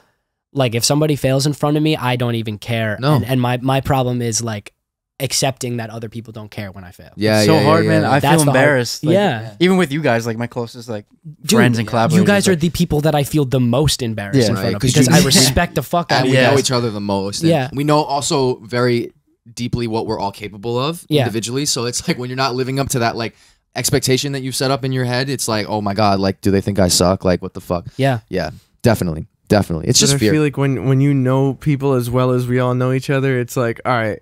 like if somebody fails in front of me, I don't even care. No. and, and my my problem is like accepting that other people don't care when I fail. Yeah, It's so yeah, yeah, hard, yeah, man. yeah. I That's feel embarrassed. like, yeah. Even with you guys, like my closest like Dude, friends and collaborators. You guys are like, the people that I feel the most embarrassed Yeah. in Right, front of 'cause because you- I respect the fuck out and of we know each other the most. and Yeah. we know also very deeply what we're all capable of Yeah. individually. So it's like when you're not living up to that like expectation that you've set up in your head, it's like, oh my god, like do they think I suck? Like what the fuck? Yeah, Yeah, definitely, definitely. It's But just I fear. feel like when when you know people as well as we all know each other, it's like, all right,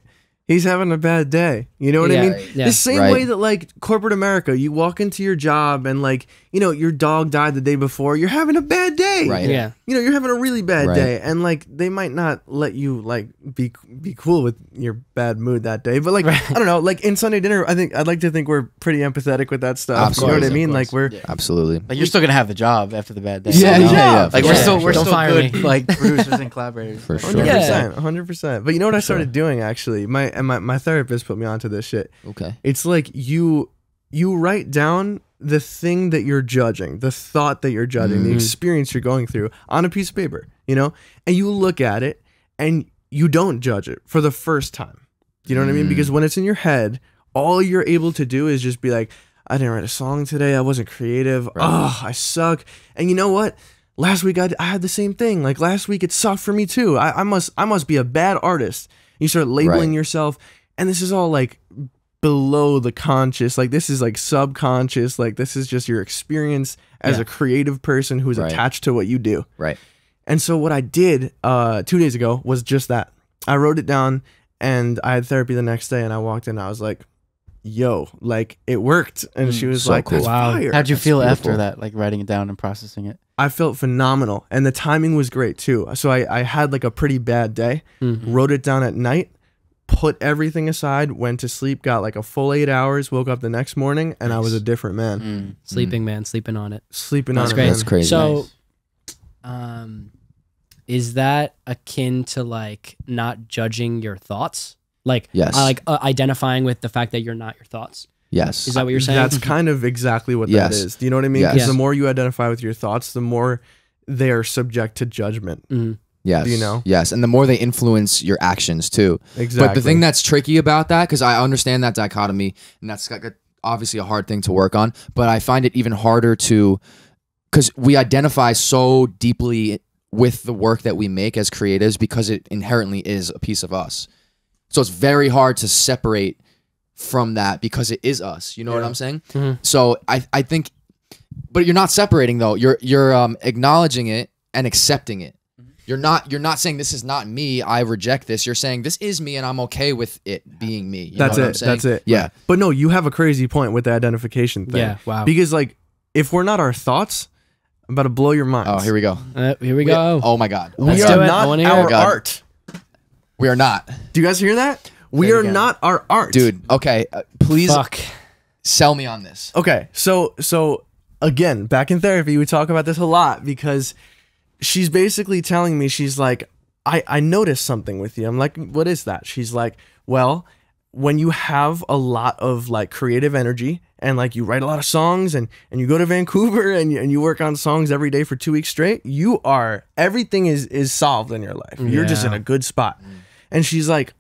he's having a bad day. You know what Yeah, I mean? Yeah. The same Right. way that like corporate America, you walk into your job and like, you know, your dog died the day before, you're having a bad day. Right. yeah. You know, you're having a really bad Right. day and like they might not let you like be be cool with your bad mood that day. But like I don't know, like in Sunday dinner, I think I'd like to think we're pretty empathetic with that stuff. Of You know what I mean? Like we're Absolutely. like you're still gonna have the job after the bad day. Yeah, you know? yeah, yeah, Like for we're still we're. Don't still good me. like producers and collaborators. For oh, sure. Hundred Yeah. percent, hundred percent. But you know what I started doing actually? My and my, my therapist put me onto this shit. Okay. It's like you you write down the thing that you're judging, the thought that you're judging, the Mhm. experience you're going through on a piece of paper, you know? And you look at it and you don't judge it for the first time. You know what I mean? Mm. Because when it's in your head, all you're able to do is just be like, I didn't write a song today. I wasn't creative. Right. Oh, I suck. And you know what? Last week I, I had the same thing. Like last week it sucked for me too. I, I must I must be a bad artist. You start labeling Right. yourself, and this is all like below the conscious. Like this is like subconscious. Like this is just your experience as Yeah. a creative person who's Right. attached to what you do. Right. And so what I did uh, two days ago was just that. I wrote it down, and I had therapy the next day. And I walked in, I was like, "Yo, like it worked." And she was so like, cool. "That's Wow. fire." How'd you feel after that? Like writing it down and processing it. I felt phenomenal, and the timing was great too. So I, I had like a pretty bad day. Mhm. Wrote it down at night, put everything aside, went to sleep, got like a full eight hours, woke up the next morning, and I was a different man. Mm. Sleeping man, sleeping on it. Sleeping That's on great. it. That's crazy. So, um, is that akin to like not judging your thoughts? Like, Yes. uh, like uh, identifying with the fact that you're not your thoughts. Yes. Is that what you're saying? That's kind of exactly what Yes. that is. Do you know what I mean? Yes. Because Yes. the more you identify with your thoughts, the more they are subject to judgment. Mhm. yes. you know? Yes. And the more they influence your actions too. Exactly. But the thing that's tricky about that, because I understand that dichotomy, and that's like a, obviously a hard thing to work on, but I find it even harder to, because we identify so deeply with the work that we make as creatives because it inherently is a piece of us. So it's very hard to separate from that because it is us. You know what I'm saying? Mhm. So I, I think, but you're not separating though. You're you're um, acknowledging it and accepting it. You're not you're not saying this is not me. I reject this. You're saying this is me and I'm okay with it being me. You That's know what it. I'm saying? That's it. Yeah. But no, you have a crazy point with the identification thing. Yeah. Wow. Because like, if we're not our thoughts, I'm about to blow your mind. Oh, here we go. Uh, here we We- go. oh my God. we Let's are do it. Not our art. We are not, Do you guys hear that? We Say it are again. not our art, dude. Okay, uh, please Fuck. sell me on this. Okay, so so again, back in therapy, we talk about this a lot because she's basically telling me she's like, I I noticed something with you. I'm like, what is that? She's like, well, when you have a lot of like creative energy and like you write a lot of songs and and you go to Vancouver and you, and you work on songs every day for two weeks straight, you are everything is is solved in your life. You're just in a good spot. And she's like,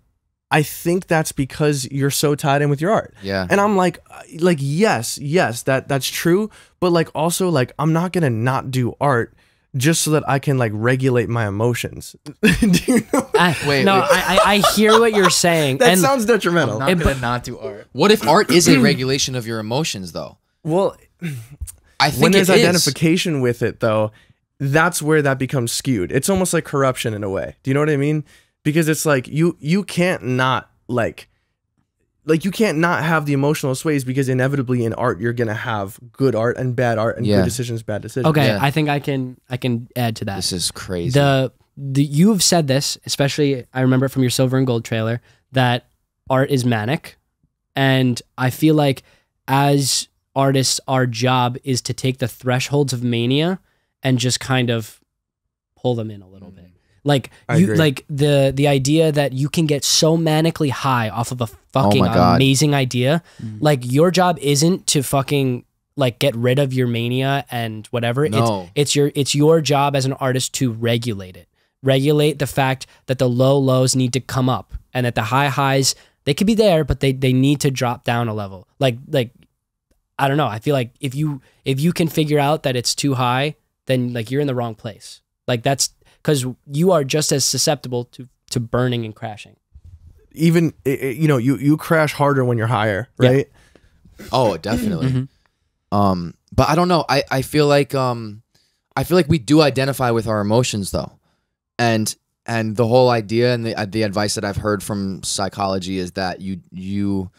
I think that's because you're so tied in with your art. Yeah. And I'm like, uh, like yes, yes, that that's true. But like also like I'm not gonna not do art just so that I can like regulate my emotions. do you know? I, Wait, no, wait. I, I I hear what you're saying. That and sounds detrimental. not gonna not do art. What if art is a regulation of your emotions, though? well, I think when there's it is. identification with it though, that's where that becomes skewed. It's almost like corruption in a way. Do you know what I mean? Because it's like you you can't not like like you can't not have the emotional sways because inevitably in art you're gonna have good art and bad art and Yeah. good decisions, bad decisions. okay, Yeah. I think I can I can add to that. This is crazy. the the you have said this, especially I remember from your silver and gold trailer that art is manic And I feel like as artists, our job is to take the thresholds of mania and just kind of pull them in a little mm. bit. Like I you agree. like the the idea that you can get so manically high off of a fucking Oh amazing idea. Mm. Like your job isn't to fucking like get rid of your mania and whatever. No. It's it's your it's your job as an artist to regulate it. Regulate the fact that the low lows need to come up and that the high highs they could be there, but they they need to drop down a level. Like like I don't know. I feel like if you if you can figure out that it's too high, then like you're in the wrong place. Like that's because you are just as susceptible to to burning and crashing. Even i- i- you know, you you crash harder when you're higher, Yeah. right? Oh, definitely. Mm-hmm. Um, but I don't know. I, I feel like um, I feel like we do identify with our emotions though, and and the whole idea and the uh, the advice that I've heard from psychology is that you you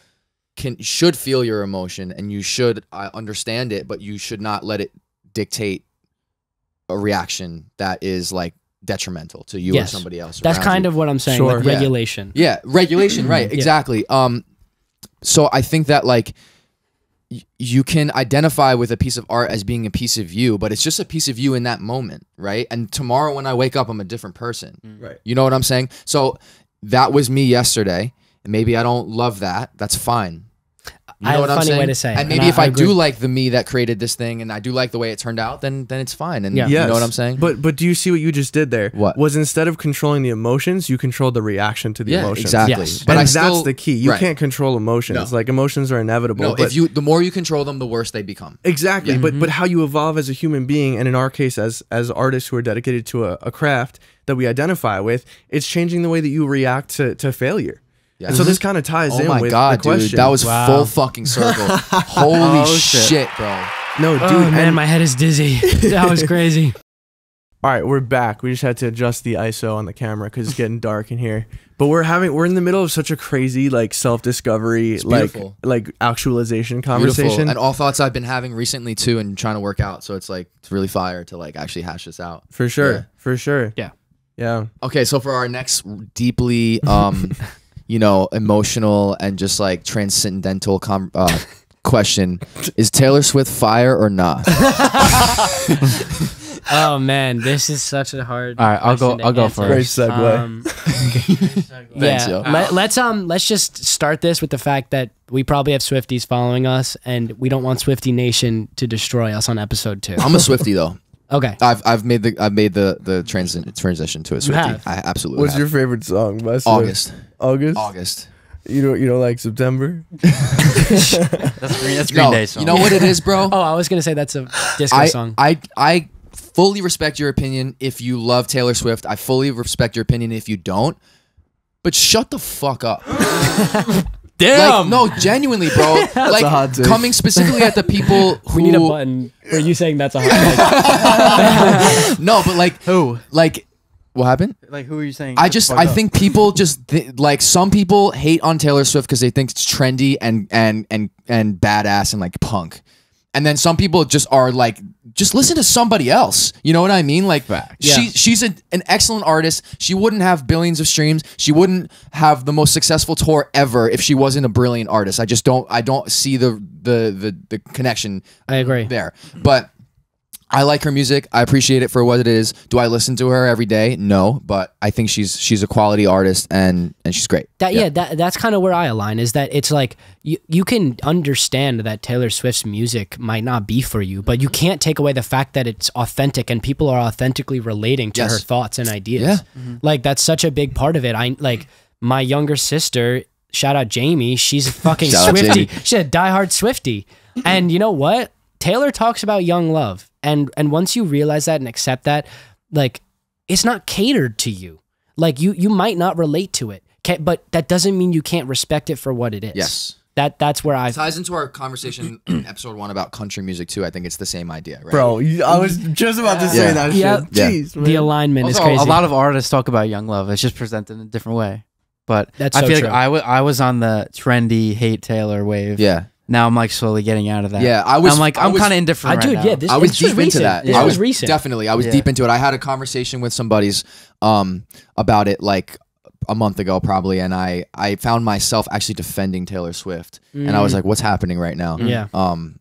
can should feel your emotion and you should uh, understand it, but you should not let it dictate a reaction that is like detrimental to you Yes. or somebody else. That's kind you. of what I'm saying. Sure. Like Yeah. regulation. Yeah, regulation, right? Yeah. Exactly. Um, so I think that like you can identify with a piece of art as being a piece of you, but it's just a piece of you in that moment, right? And tomorrow when I wake up, I'm a different person. Right. You know what I'm saying? So that was me yesterday, and maybe I don't love that. That's fine. You I know have what a I'm funny way saying? to say it, And and maybe I- if I, I do like the me that created this thing, and I do like the way it turned out, then then it's fine. And Yeah. you know what I'm saying? But but do you see what you just did there? What? was instead of controlling the emotions, you controlled the reaction to the yeah, emotions. exactly. Yes. But and I that's still, the key. You right. can't control emotions. No. Like emotions are inevitable. No, but if you the more you control them, the worse they become. Exactly, Yeah. but but mm-hmm. how you evolve as a human being, and in our case, as as artists who are dedicated to a, a craft that we identify with, it's changing the way that you react to, to failure. Yeah. And so this kind of ties Oh in my with god, the question. dude, that was Wow. full fucking circle. Holy Oh, shit. shit. bro. no, dude. oh man, and- my head is dizzy. that was crazy. all right, we're back. We just had to adjust the ISO on the camera because it's getting dark in here. But we're having we're in the middle of such a crazy like self discovery like like actualization Beautiful. conversation. And all thoughts I've been having recently too and trying to work out. So it's like it's really fire to like actually hash this out. for sure, Yeah. for sure. Yeah. yeah. Okay, so for our next deeply um you know, emotional and just like transcendental com- uh, question is Taylor Swift fire or not? Oh man, this is such a hard. All right, I'll go- I'll go answer. Great segue. Um, Thanks, yeah, yo. Let, let's um let's just start this with the fact that we probably have Swifties following us, and we don't want Swifty Nation to destroy us on episode two. I'm a Swifty though. Okay, I've I've made the I've made the the transi- transition to a Swifty. have? I absolutely What's have. your favorite song? by Swift? August. August. August. You don't you don't like September? That's Green, that's Green No, Day song. you know what it is, bro? Oh, I was gonna say that's a disco I, song. I I fully respect your opinion if you love Taylor Swift. I fully respect your opinion if you don't. But shut the fuck up. Like, no, genuinely, bro. like a hot take. coming specifically at the people who we need a button for you saying that's a hot No, but like Who? like what happened? Like who are you saying? I just I up? think people just th- like some people hate on Taylor Swift because they think it's trendy and and and and badass and like punk, and then some people just are like just listen to somebody else. You know what I mean? Like Yeah. she she's a, an excellent artist. She wouldn't have billions of streams. She wouldn't have the most successful tour ever if she wasn't a brilliant artist. I just don't I don't see the the the, the connection I agree. there. But I like her music. I appreciate it for what it is. Do I listen to her every day? No, but I think she's she's a quality artist and and she's great. That yeah, that that's kind of where I align is that it's like you you can understand that Taylor Swift's music might not be for you, but you can't take away the fact that it's authentic and people are authentically relating to Yes. her thoughts and ideas. Yeah. Mm-hmm. Like that's such a big part of it. I like my younger sister, shout out Jamie, she's a fucking Shout Swifty. She's a diehard Swifty. And you know what? Taylor talks about young love. And and once you realize that and accept that, like it's not catered to you. Like you you might not relate to it. But that doesn't mean you can't respect it for what it is. Yes. That that's where I Ties into our conversation in episode one about country music too. I think it's the same idea, right? Bro, I was just about to say Yeah. that Yeah. shit. Yeah. Jeez, man. the alignment is Also, crazy. a lot of artists talk about young love. It's just presented in a different way. But That's I so feel true. like I wa- I was on the trendy hate Taylor wave. Yeah. Now I'm like slowly getting out of that. Yeah, I was- I'm like I I'm was- kind of indifferent. I dude, right yeah, this I was this deep into that. This I was was recent. Definitely, I was Yeah. deep into it. I had a conversation with some buddies um, about it like a month ago probably, and I I found myself actually defending Taylor Swift, and I was Mm. like, what's happening right now? Yeah. Um.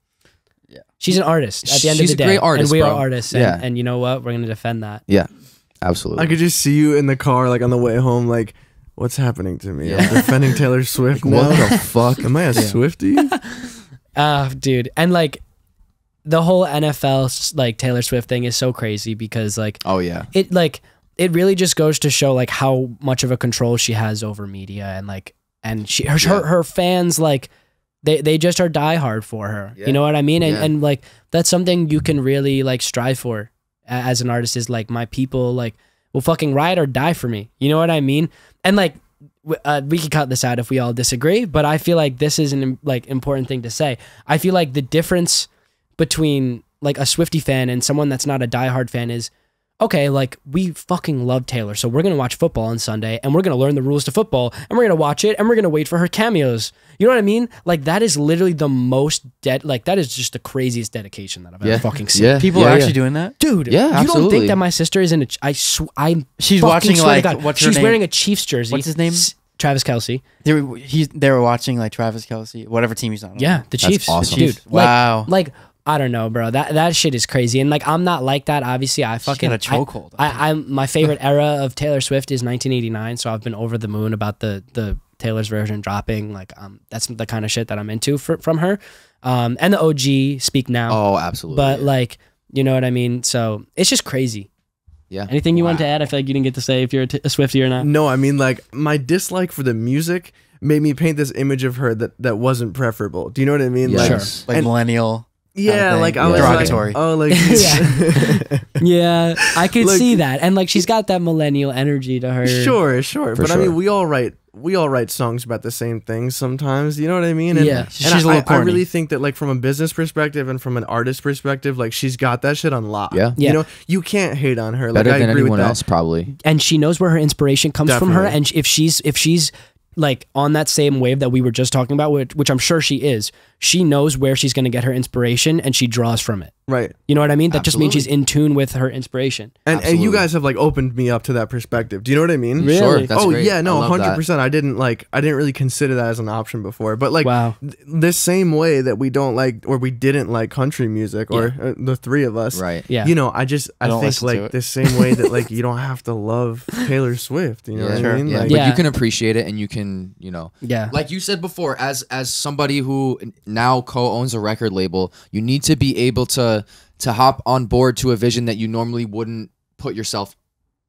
She's an artist at the end She's of the a day. great artist, and we are artists. And, Yeah. and you know what? We're gonna defend that. Yeah. Absolutely. I could just see you in the car, like on the way home, like, what's happening to me? I'm defending Taylor Swift now. what the fuck? Am I a Swifty? Uh, dude, and like the whole NFL like Taylor Swift thing is so crazy because like Oh yeah. it like it really just goes to show like how much of a control she has over media and like and she her her, Yeah. her fans like they they just are diehard for her. Yeah. You know what I mean? And Yeah. and like that's something you can really like strive for a- as an artist is like my people like will fucking ride or die for me. You know what I mean? And like uh, we can cut this out if we all disagree, but I feel like this is an like important thing to say. I feel like the difference between like a Swifty fan and someone that's not a diehard fan is okay, like we fucking love Taylor, so we're gonna watch football on Sunday and we're gonna learn the rules to football and we're gonna watch it and we're gonna wait for her cameos. You know what I mean? Like that is literally the most dead. Like that is just the craziest dedication that I've ever fucking seen. Yeah. People yeah, are yeah. actually doing that. Dude, Yeah, you don't think that my sister is in a? I sw- I'm. She's watching, like, God, what's her she's name? wearing a Chiefs jersey. What's his name? S- Travis Kelce. They were he's they were watching like Travis Kelce, whatever team he's on. Yeah, the That's Chiefs. awesome. dude. Like, Wow. like I don't know, bro. That that shit is crazy. And like I'm not like that. Obviously, I She's fucking got a chokehold. I, I'm my favorite era of Taylor Swift is 1989. So I've been over the moon about the the Taylor's version dropping. Like um, that's the kind of shit that I'm into for, from her. Um, and the OG Speak Now. Oh, absolutely. but like you know what I mean. So it's just crazy. yeah. Anything you want to add? I feel like you didn't get to say if you're a, t- a Swifty or not. no, I mean, like, my dislike for the music made me paint this image of her that, that wasn't preferable. Do you know what I mean? Like, Yes. like and- millennial. Yeah, thing. like I Yeah. was Derogatory. like, oh, like, Yeah, yeah. I could Like- see that, and like she's got that millennial energy to her. sure, sure. For but I mean, we all write we all write songs about the same things sometimes. You know what I mean? And, Yeah. and She's I, a little I- I really think that like from a business perspective and from an artist perspective, like she's got that shit on lock. Yeah. Yeah. You know, you can't hate on her. Better like, I than agree anyone with that. else, probably. and she knows where her inspiration comes from her and if she's if she's like on that same wave that we were just talking about which, which i'm sure she is she knows where she's going to get her inspiration and she draws from it Right. you know what i mean that just means she's in tune with her inspiration And and you guys have like opened me up to that perspective. Do you know what I mean? Really? Sure. That's oh great. yeah, no, I love hundred that. percent. I didn't like. I didn't really consider that as an option before. But like, wow th- the same way that we don't like or we didn't like country music, or uh, the three of us, Right. yeah You know, I just I, I think like the same way that like you don't have to love Taylor Swift. You know Yeah. what Sure. I mean? Yeah. Like, But you can appreciate it and you can, you know, yeah like you said before as as somebody who now co-owns a record label you need to be able to to hop on board to a vision that you normally wouldn't put yourself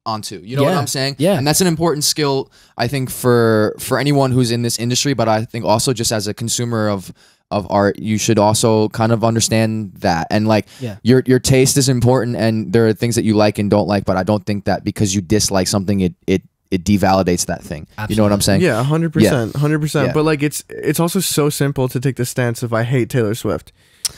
onto you know what i'm saying Yeah. and that's an important skill i think for for anyone who's in this industry but i think also just as a consumer of of art you should also kind of understand that and like Yeah. your your taste is important and there are things that you like and don't like but i don't think that because you dislike something it it it devalidates that thing you know what i'm saying Yeah, hundred percent, hundred percent. Yeah. But like, it's it's also so simple to take the stance of I hate Taylor Swift.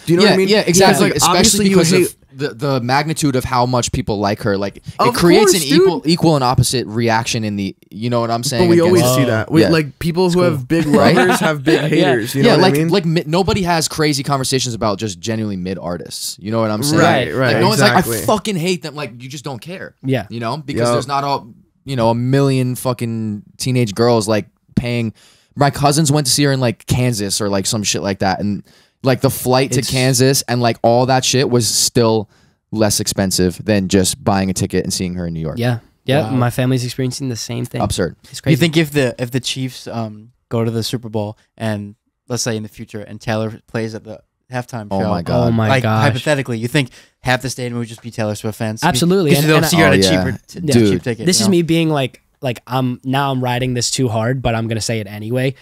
Do you know yeah, what I mean? Yeah, exactly. Like, Especially because hate- of the, the magnitude of how much people like her. Like it creates course, an equal dude. equal and opposite reaction in the you know what I'm saying? But we always against- see that. We, Yeah. Like people who have big Right? lovers have big haters. You know yeah, what like I mean? like mi- nobody has crazy conversations about just genuinely mid artists. You know what I'm saying? Right, right, Like, no one's like I fucking hate them. Like you just don't care. yeah You know because Yup. there's not all you know a million fucking teenage girls like paying. My cousins went to see her in like Kansas or like some shit like that, and like the flight to It's- Kansas and like all that shit was still less expensive than just buying a ticket and seeing her in New York. yeah yeah Wow. my family's experiencing the same thing absurd. it's Do crazy you think if the if the Chiefs um go to the Super Bowl and let's say in the future and Taylor plays at the halftime Oh my God. oh my like gosh hypothetically, you think half the stadium would just be Taylor Swift fans? Absolutely, because and- they'll see her at Oh, a yeah. cheaper, t- Yeah. Dude. cheap ticket. this you is me being like like I'm now I'm riding this too hard, but I'm gonna say it anyway.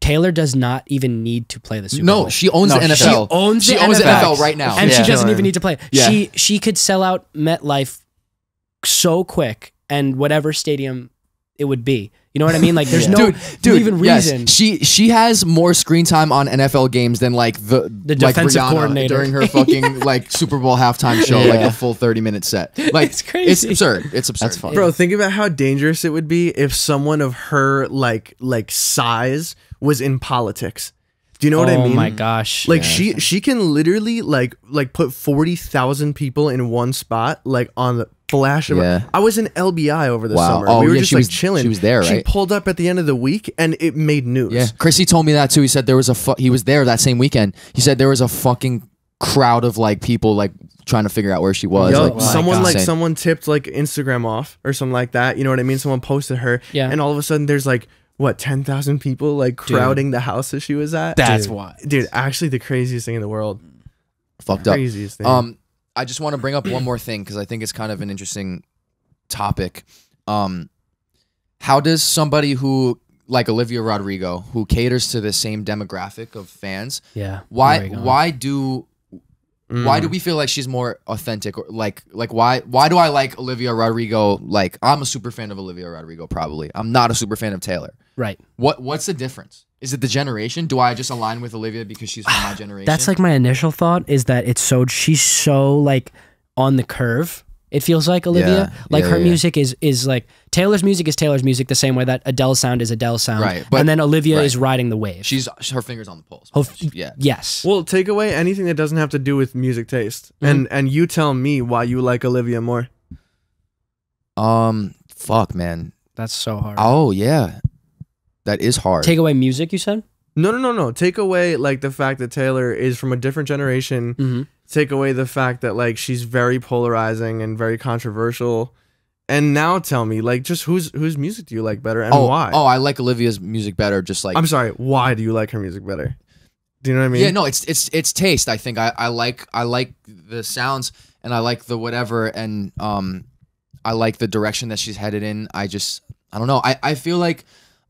Taylor does not even need to play the Super No, Bowl. she owns No, the NFL. She owns She the owns the NFL. NFL right now. and Yeah. she doesn't even need to play. Yeah. She she could sell out MetLife so quick and whatever stadium it would be. You know what I mean? Like there's Yeah. no dude, dude, even yes, reason. she she has more screen time on NFL games than like the The like defensive Rihanna coordinator. during her fucking like Super Bowl halftime show, like a full thirty minute set. Like It's crazy. It's absurd. It's absurd. That's fun. Bro, think about how dangerous it would be if someone of her like like size was in politics. Do you know what I mean? oh mean? my gosh. Like she she can literally like like put forty thousand people in one spot like on the flash of Yeah. I was in LBI over the Wow. summer. Oh, we were yeah, just she like was- chilling. she was there, She pulled up at the end of the week and it made news. Yeah, Chrissy told me that too. He said there was a fu- he was there that same weekend. He said there was a fucking crowd of like people like trying to figure out where she was. Yo, like, someone like insane. someone tipped like Instagram off or something like that. You know what I mean? Someone posted her, Yeah. and all of a sudden there's like what ten thousand people like crowding the house that she was at. That's dude, why. dude. Actually, the craziest thing in the world. fucked up. Craziest thing. Um, I just want to bring up one more thing because I think it's kind of an interesting topic. Um, how does somebody who like Olivia Rodrigo, who caters to the same demographic of fans, Yeah. why There you go. why do why Mm. do we feel like she's more authentic or like like why why do I like Olivia Rodrigo like I'm a super fan of Olivia Rodrigo probably I'm not a super fan of Taylor Right. what what's the difference is it the generation do I just align with Olivia because she's from my generation That's like my initial thought is that it's so she's so like on the curve. It feels like Olivia. Yeah, Like yeah, her yeah. music is is like Taylor's music is Taylor's music the same way that Adele's sound is Adele's sound. Right, but- and then Olivia right. is riding the wave. she's her fingers on the pulse Hope- yeah yes. well, take away anything that doesn't have to do with music taste, Mm-hmm. and and you tell me why you like Olivia more. um fuck man That's so hard. oh yeah that is hard Take away music, you said? No, no, no, no. Take away like the fact that Taylor is from a different generation. Mm-hmm. Take away the fact that like she's very polarizing and very controversial. And now tell me, like, just whose whose music do you like better and oh why? oh I like Olivia's music better just like I'm sorry. Why do you like her music better? Do you know what I mean? yeah, no, it's it's it's taste. I think I, I like I like the sounds and I like the whatever and um I like the direction that she's headed in. I just I don't know. I, I feel like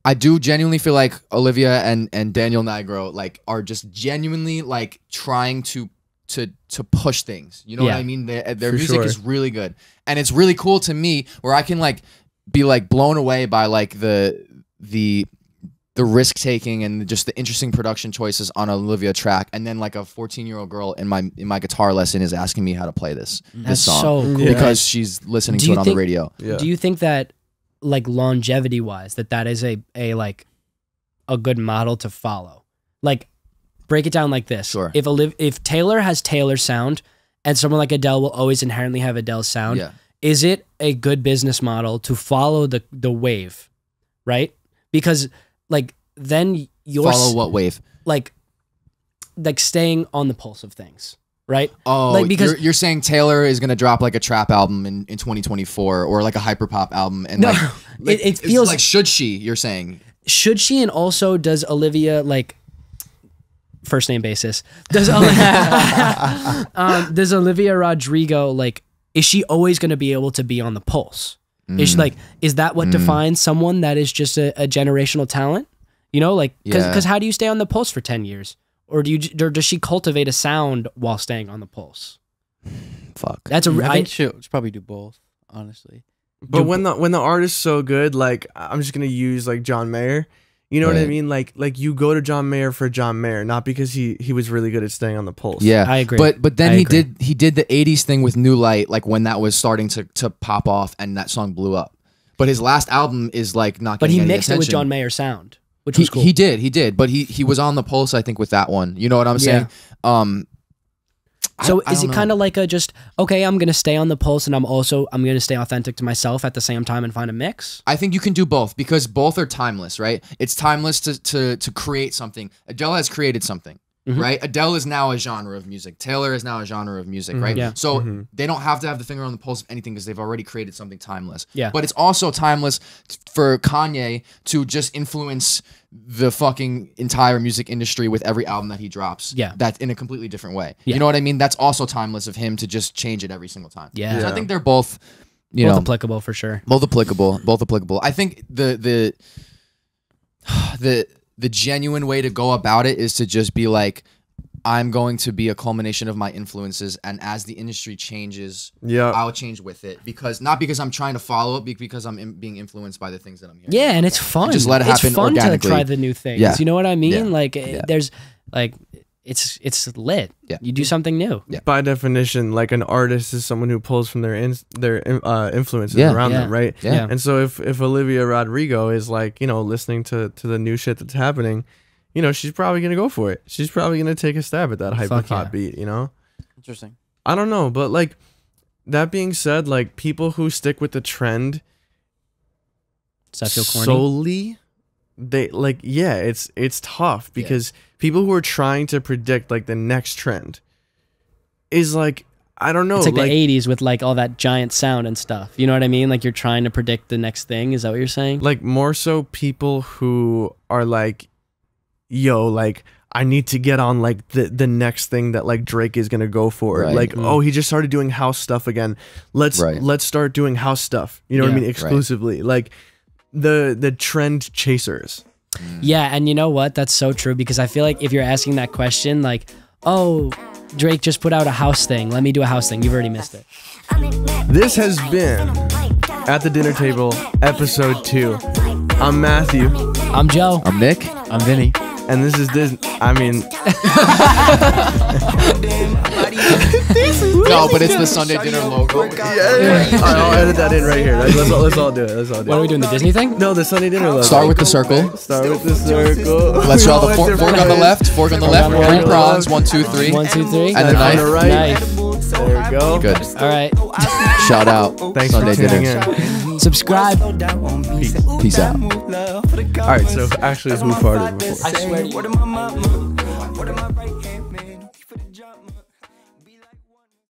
I do genuinely feel like Olivia and and Daniel Nigro like are just genuinely like trying to to to push things. You know what I mean? Uh, their, their music sure. is really good. And it's really cool to me where I can like be like blown away by like the the the risk taking and just the interesting production choices on an Olivia track, and then like a 14 year old girl in my in my guitar lesson is asking me how to play this That's this song so cool. Yeah. because she's listening Do to it on think- the radio. Yeah. Do you think that like longevity wise that that is a a like a good model to follow? Like break it down like this. Sure. If Oliv- if Taylor has Taylor sound and someone like Adele will always inherently have Adele's sound, Yeah, is it a good business model to follow the the wave, right? Because like then you're follow what wave? like like staying on the pulse of things, right? Oh, Like, because- you're, you're saying Taylor is gonna drop like a trap album in, in 2024 or like a hyperpop album, and No, like, it- like, it feels- like should she? You're saying should she and also does Olivia like first name basis does Olivia, um, does Olivia Rodrigo like is she always going to be able to be on the pulse is Mm. she like is that what defines someone that is just a, a generational talent you know like because Yeah. how do you stay on the pulse for 10 years or do you or does she cultivate a sound while staying on the pulse fuck. that's a I I, think she'll, she'll probably do both, honestly. But when the when the artist's so good, like I'm just gonna use like John Mayer. You know what I mean? Like like you go to John Mayer for John Mayer, not because he he was really good at staying on the pulse. Yeah, I agree. But but then I he agree. did he did the '80s thing with New Light, like when that was starting to to pop off, and that song blew up. But his last album is like not. but he getting any mixed it with. John Mayer sound which He, was cool he did he did, but he he was on the pulse, I think, with that one. You know what I'm saying? Um. So I is don't it kind of like a just okay? I'm gonna stay on the pulse, and I'm also I'm gonna stay authentic to myself at the same time and find a mix. I think you can do both because both are timeless, right? It's timeless to to to create something. Adele has created something, Mhm. right? Adele is now a genre of music. Taylor is now a genre of music, right? Yeah. So Mhm. they don't have to have the finger on the pulse of anything because they've already created something timeless. Yeah. But it's also timeless t- for Kanye to just influence the fucking entire music industry with every album that he drops. Yeah. That in a completely different way. Yeah. You know what I mean? That's also timeless of him to just change it every single time. Yeah. So I think they're both, you Both know, applicable for sure. both applicable both applicable i think the the the the genuine way to go about it is to just be like i'm going to be a culmination of my influences and as the industry changes Yeah. i'll change with it because not because i'm trying to follow it be- because i'm in, being influenced by the things that i'm hearing Yeah, and it's fun. just let it It's happen fun to organically. try the new things. Yeah. You know what I mean? Yeah. Like Yeah. there's like it's it's lit. Yeah. You do something new. Yeah. By definition, like an artist is someone who pulls from their in, their uh, influences Yeah. around Yeah. them, right? yeah, Yeah. And so if if Olivia Rodrigo is like you know listening to to the new shit that's happening, you know she's probably gonna go for it. She's probably gonna take a stab at that hyper Fuck pop yeah. beat. You know. Interesting. I don't know, but like that being said, like people who stick with the trend Does that feel corny? solely, they like yeah, it's it's tough because people who are trying to predict like the next trend is like I don't know, it's like, like the 80s with like all that giant sound and stuff. You know what I mean? Like you're trying to predict the next thing. Is that what you're saying? like more so people who are like yo like i need to get on like the the next thing that like drake is gonna go for Right. like Mm. oh he just started doing house stuff again let's Right. let's start doing house stuff you know what i mean exclusively like the the trend chasers Yeah, and you know what? That's so true because I feel like if you're asking that question, like, oh, Drake just put out a house thing. Let me do a house thing. You've already missed it. this has been at the dinner table episode two i'm matthew I'm Joe. I'm Nick. I'm Vinny. and this is this i mean No, but it's the Sunday dinner logo. yeah, i'll edit that in right here Like, let's, all- let's all do it let's all do What are we doing? The Disney thing? no the sunday dinner logo. Start with the circle. Start with the circle. Let's draw the fork, fork on the left, fork on the left, three left. prongs, one, two, three. One, two, three. And the knife. Knife. There we go. Good. All right. Shout out. Thanks Sunday for tuning dinner. in. Subscribe. Peace out. All right, so actually, who farted before? I swear to you.